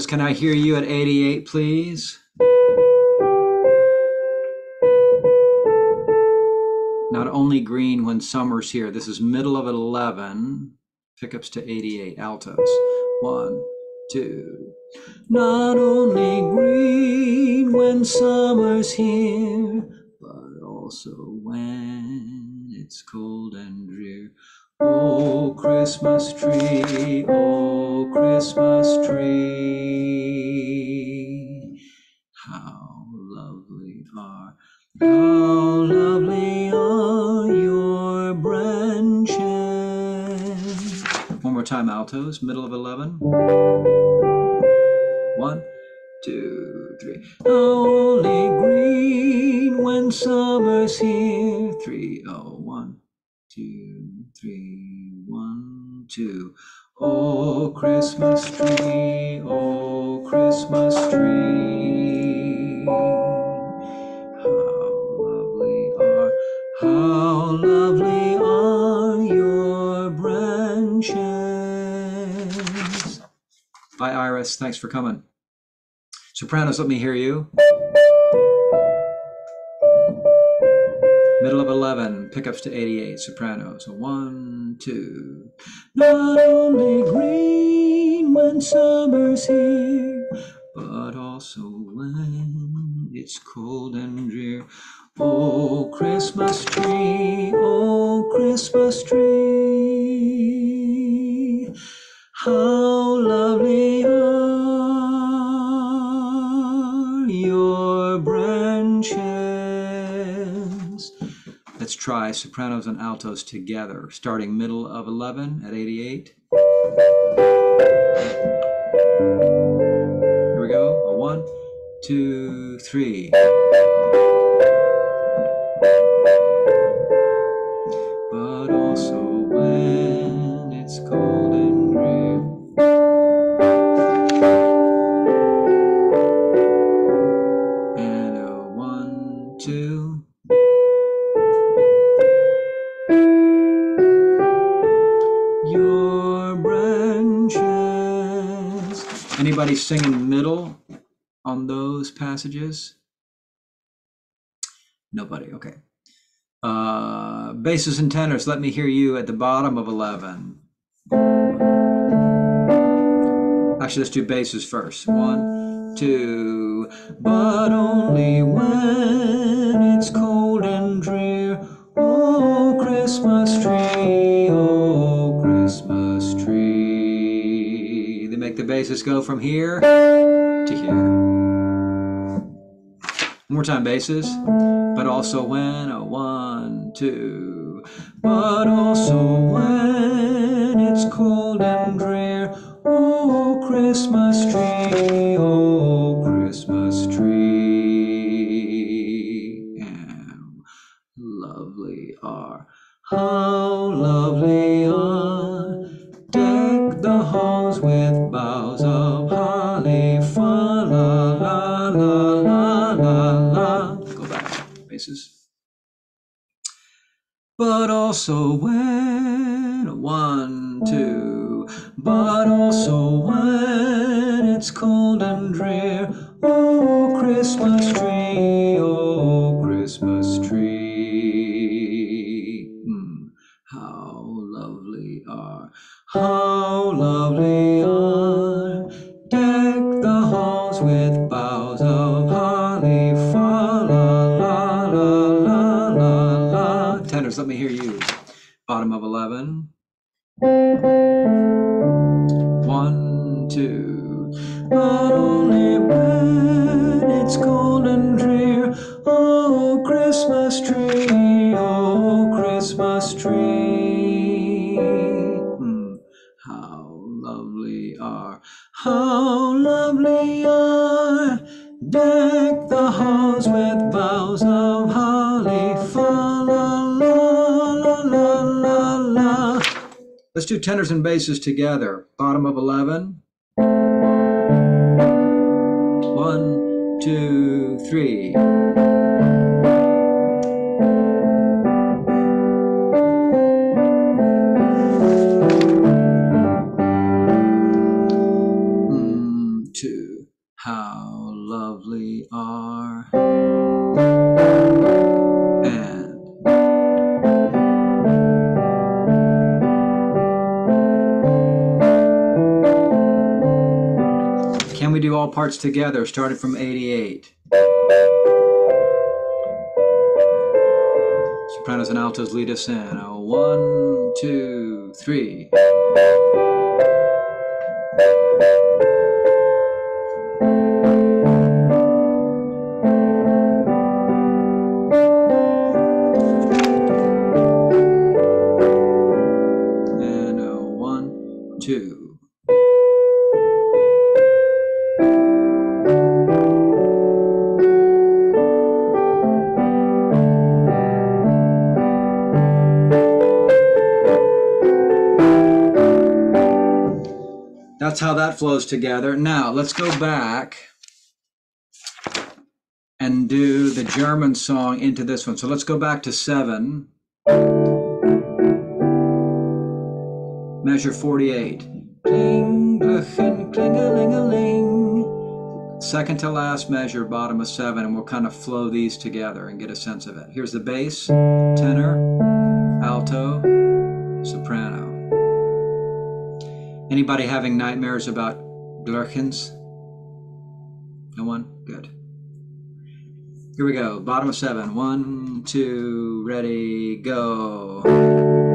Can I hear you at 88, please? Not only green when summer's here. This is middle of 11. Pickups to 88. Altos. One, two. Not only green when summer's here, how lovely are your branches. One more time, altos, middle of 11. One, two, three. Only green when summer's here. Three, oh, one, two, three, one, two. Oh, Christmas tree, oh, Christmas tree. How lovely are your branches. Bye, Iris. Thanks for coming. Sopranos, let me hear you. Middle of 11, pickups to 88, sopranos. One, two. Not only green when summer's here, but also when it's cold and drear. Oh, Christmas tree, oh, Christmas tree, how lovely are your branches. Let's try sopranos and altos together, starting middle of 11 at 88. Here we go. A one, two, three. Anybody singing middle on those passages? Nobody. Okay. Uh, basses and tenors. Let me hear you at the bottom of eleven. Actually, let's do basses first. One, two. But only when it's cold and drear. Oh, Christmas tree. Basses go from here to here. More time, basses. But also when a one, two. But also when it's cold and drear. Oh, Christmas tree. Oh, Christmas tree. And lovely are. How lovely also when one, two. But also when it's cold and drear. Oh, Christmas tree. Oh, Christmas tree. Hmm. How lovely are, how lovely are. Deck the halls with boughs of tenors and basses together. Bottom of 11. Together, starting from 88. Sopranos and altos lead us in. A one, flows together. Now let's go back and do the German song into this one. So let's go back to seven. Measure 48. Kling. Second to last measure, bottom of seven, and we'll kind of flow these together and get a sense of it. Here's the bass, tenor, alto, soprano. Anybody having nightmares about glöckchens? No one? Good. Here we go. Bottom of seven. One, two, ready, go.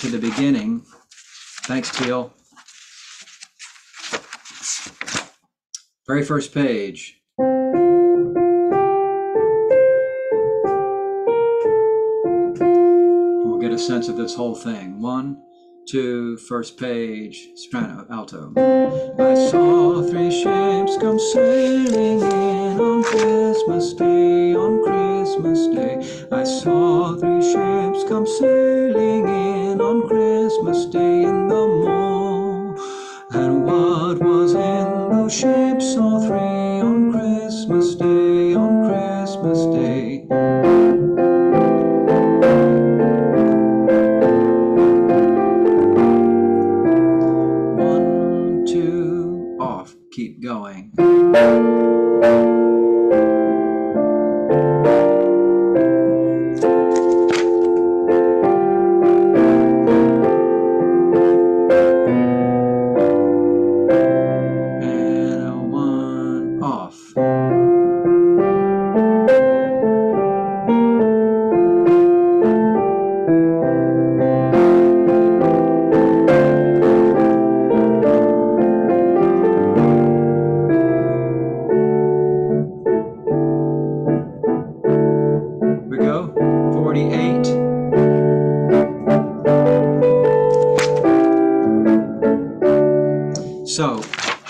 To the beginning. Thanks, Teal. Very first page. We'll get a sense of this whole thing. One, two, first page, soprano, alto.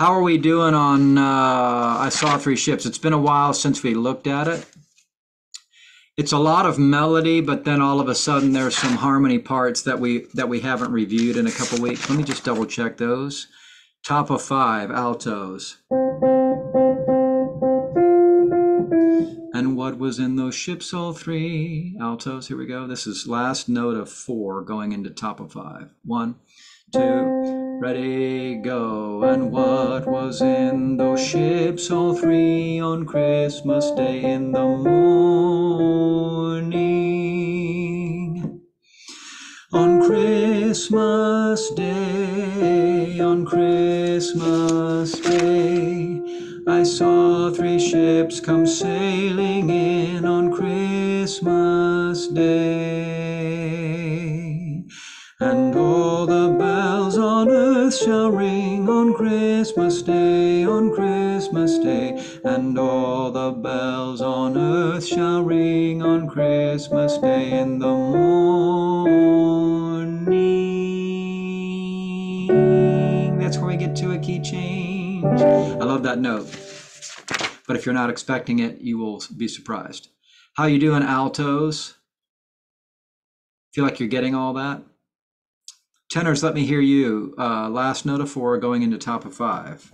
How are we doing on uh, I Saw Three Ships? It's been a while since we looked at it. It's a lot of melody, but then all of a sudden there's some harmony parts that we that we haven't reviewed in a couple weeks. Let me just double check those. Top of five, altos. And what was in those ships, all three. Altos, here we go. This is last note of four going into top of five. One, two, ready, go. And what was in those ships, all three, on Christmas Day in the morning? On Christmas Day, on Christmas Day. I saw three ships come sailing in on Christmas Day. And all bells earth shall ring on Christmas Day, on Christmas Day. And all the bells on earth shall ring on Christmas Day in the morning. That's where we get to a key change. I love that note. But if you're not expecting it, you will be surprised. How you doing, altos? Feel like you're getting all that? Tenors, let me hear you. Uh, last note of four going into top of five.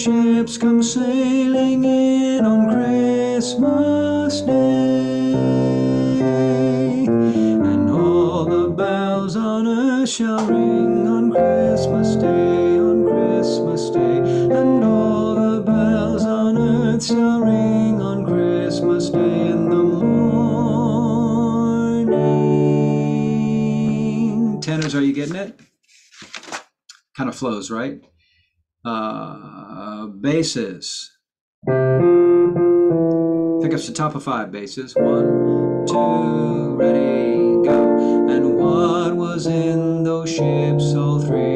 Ships come sailing in on Christmas Day. And all the bells on earth shall ring on Christmas Day, on Christmas Day. And all the bells on earth shall ring on Christmas Day in the morning. Tenors, are you getting it? Kind of flows, right? Uh, basses. Pickups to top of five basses. One, two, ready, go. And what was in those ships, all three,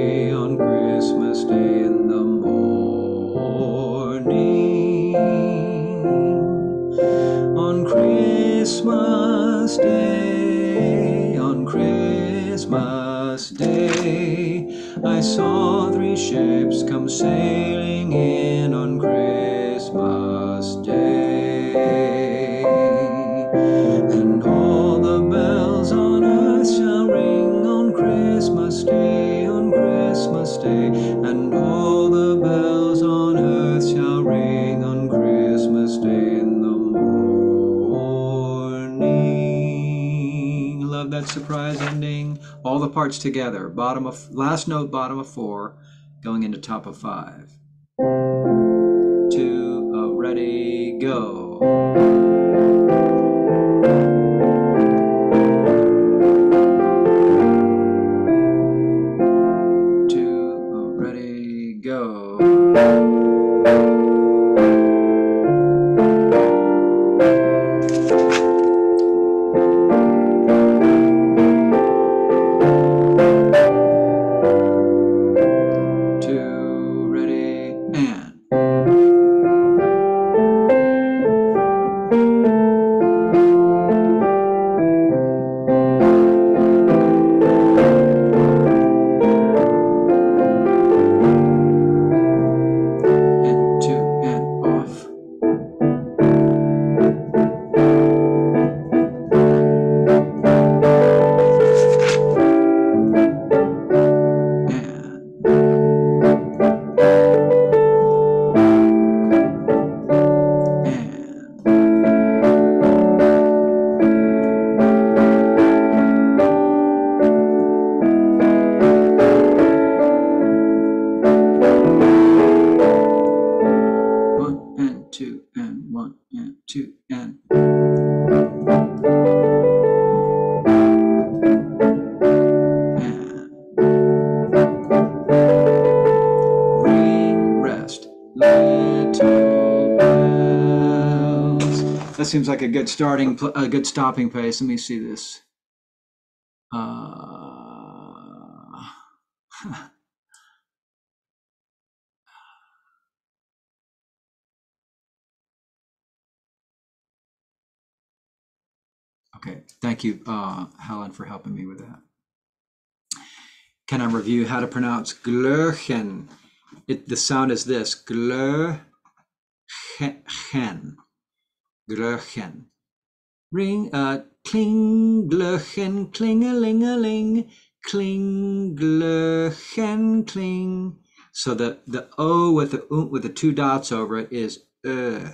ships come sailing in on Christmas Day. And all the bells on earth shall ring on Christmas Day, on Christmas Day. And all the bells on earth shall ring on Christmas Day in the morning. Love that surprise ending. All the parts together. Bottom of last note, bottom of four, going into top of five. Two, uh, ready, go. Uh, ready, go. Seems like a good starting, a good stopping place. Let me see this. Uh, *laughs* Okay, thank you, uh, Helen, for helping me with that. Can I review how to pronounce glöckchen? It, the sound is this, glöckchen, glöckchen. Ring, uh, kling, glöckchen, kling-a-ling-a-ling, kling, glöckchen, kling. So the, the O with the, uh, with the two dots over it is uh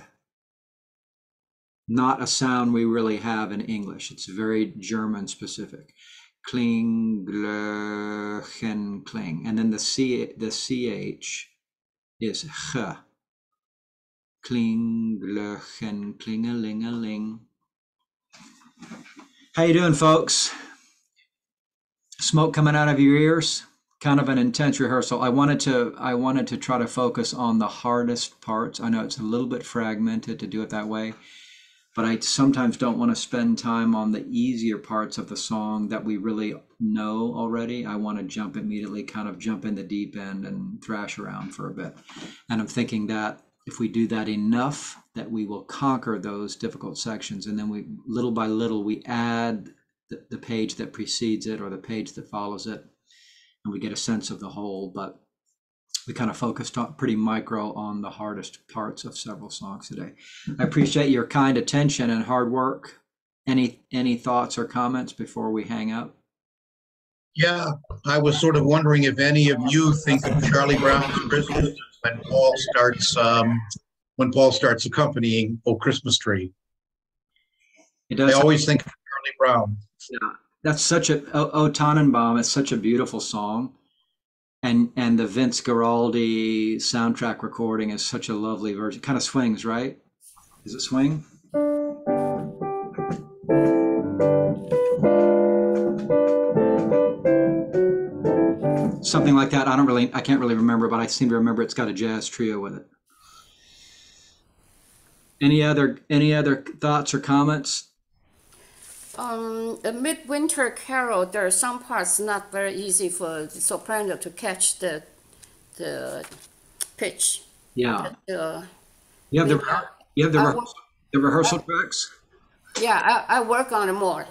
not a sound we really have in English. It's very German specific. Kling, glöckchen, kling. And then the C, the CH is ch. Kling, glöckchen, kling-a-ling-a-ling. How you doing, folks? Smoke coming out of your ears? Kind of an intense rehearsal. I wanted to I wanted to try to focus on the hardest parts. I know it's a little bit fragmented to do it that way but I sometimes don't want to spend time on the easier parts of the song that we really know already. I want to jump immediately, kind of jump in the deep end and thrash around for a bit. And I'm thinking that if we do that enough, that we will conquer those difficult sections. And then we, little by little, we add the, the page that precedes it or the page that follows it, and we get a sense of the whole. But we kind of focused on pretty micro on the hardest parts of several songs today. I appreciate your kind attention and hard work. Any any thoughts or comments before we hang up? Yeah, I was sort of wondering if any of you think of Charlie Brown's Christmas when Paul starts um, when Paul starts accompanying "Oh Christmas Tree." It I always think of Charlie Brown. Yeah, That's such a O, o Tannenbaum is such a beautiful song, and and the Vince Guaraldi soundtrack recording is such a lovely version. Kind of swings, right? Is it swing? Something like that. I don't really, I can't really remember, but I seem to remember it's got a jazz trio with it. Any other any other thoughts or comments? Um, a midwinter carol, there are some parts not very easy for the soprano to catch the the pitch. Yeah, Uh, you have the Yeah. you have the I rehearsal, will- the rehearsal tracks. yeah, I, I work on it more.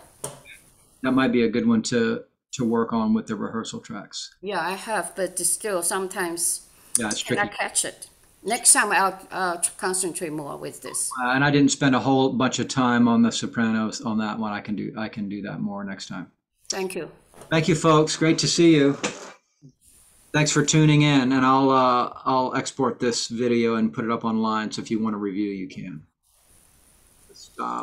That might be a good one to to work on with the rehearsal tracks. Yeah, I have, but still sometimes Yeah, it's tricky. cannot catch it. Next time I'll uh, concentrate more with this. Uh, and I didn't spend a whole bunch of time on the sopranos on that one. I can do I can do that more next time. Thank you. Thank you, folks. Great to see you. Thanks for tuning in, and I'll uh, I'll export this video and put it up online. So if you want to review, you can. Stop.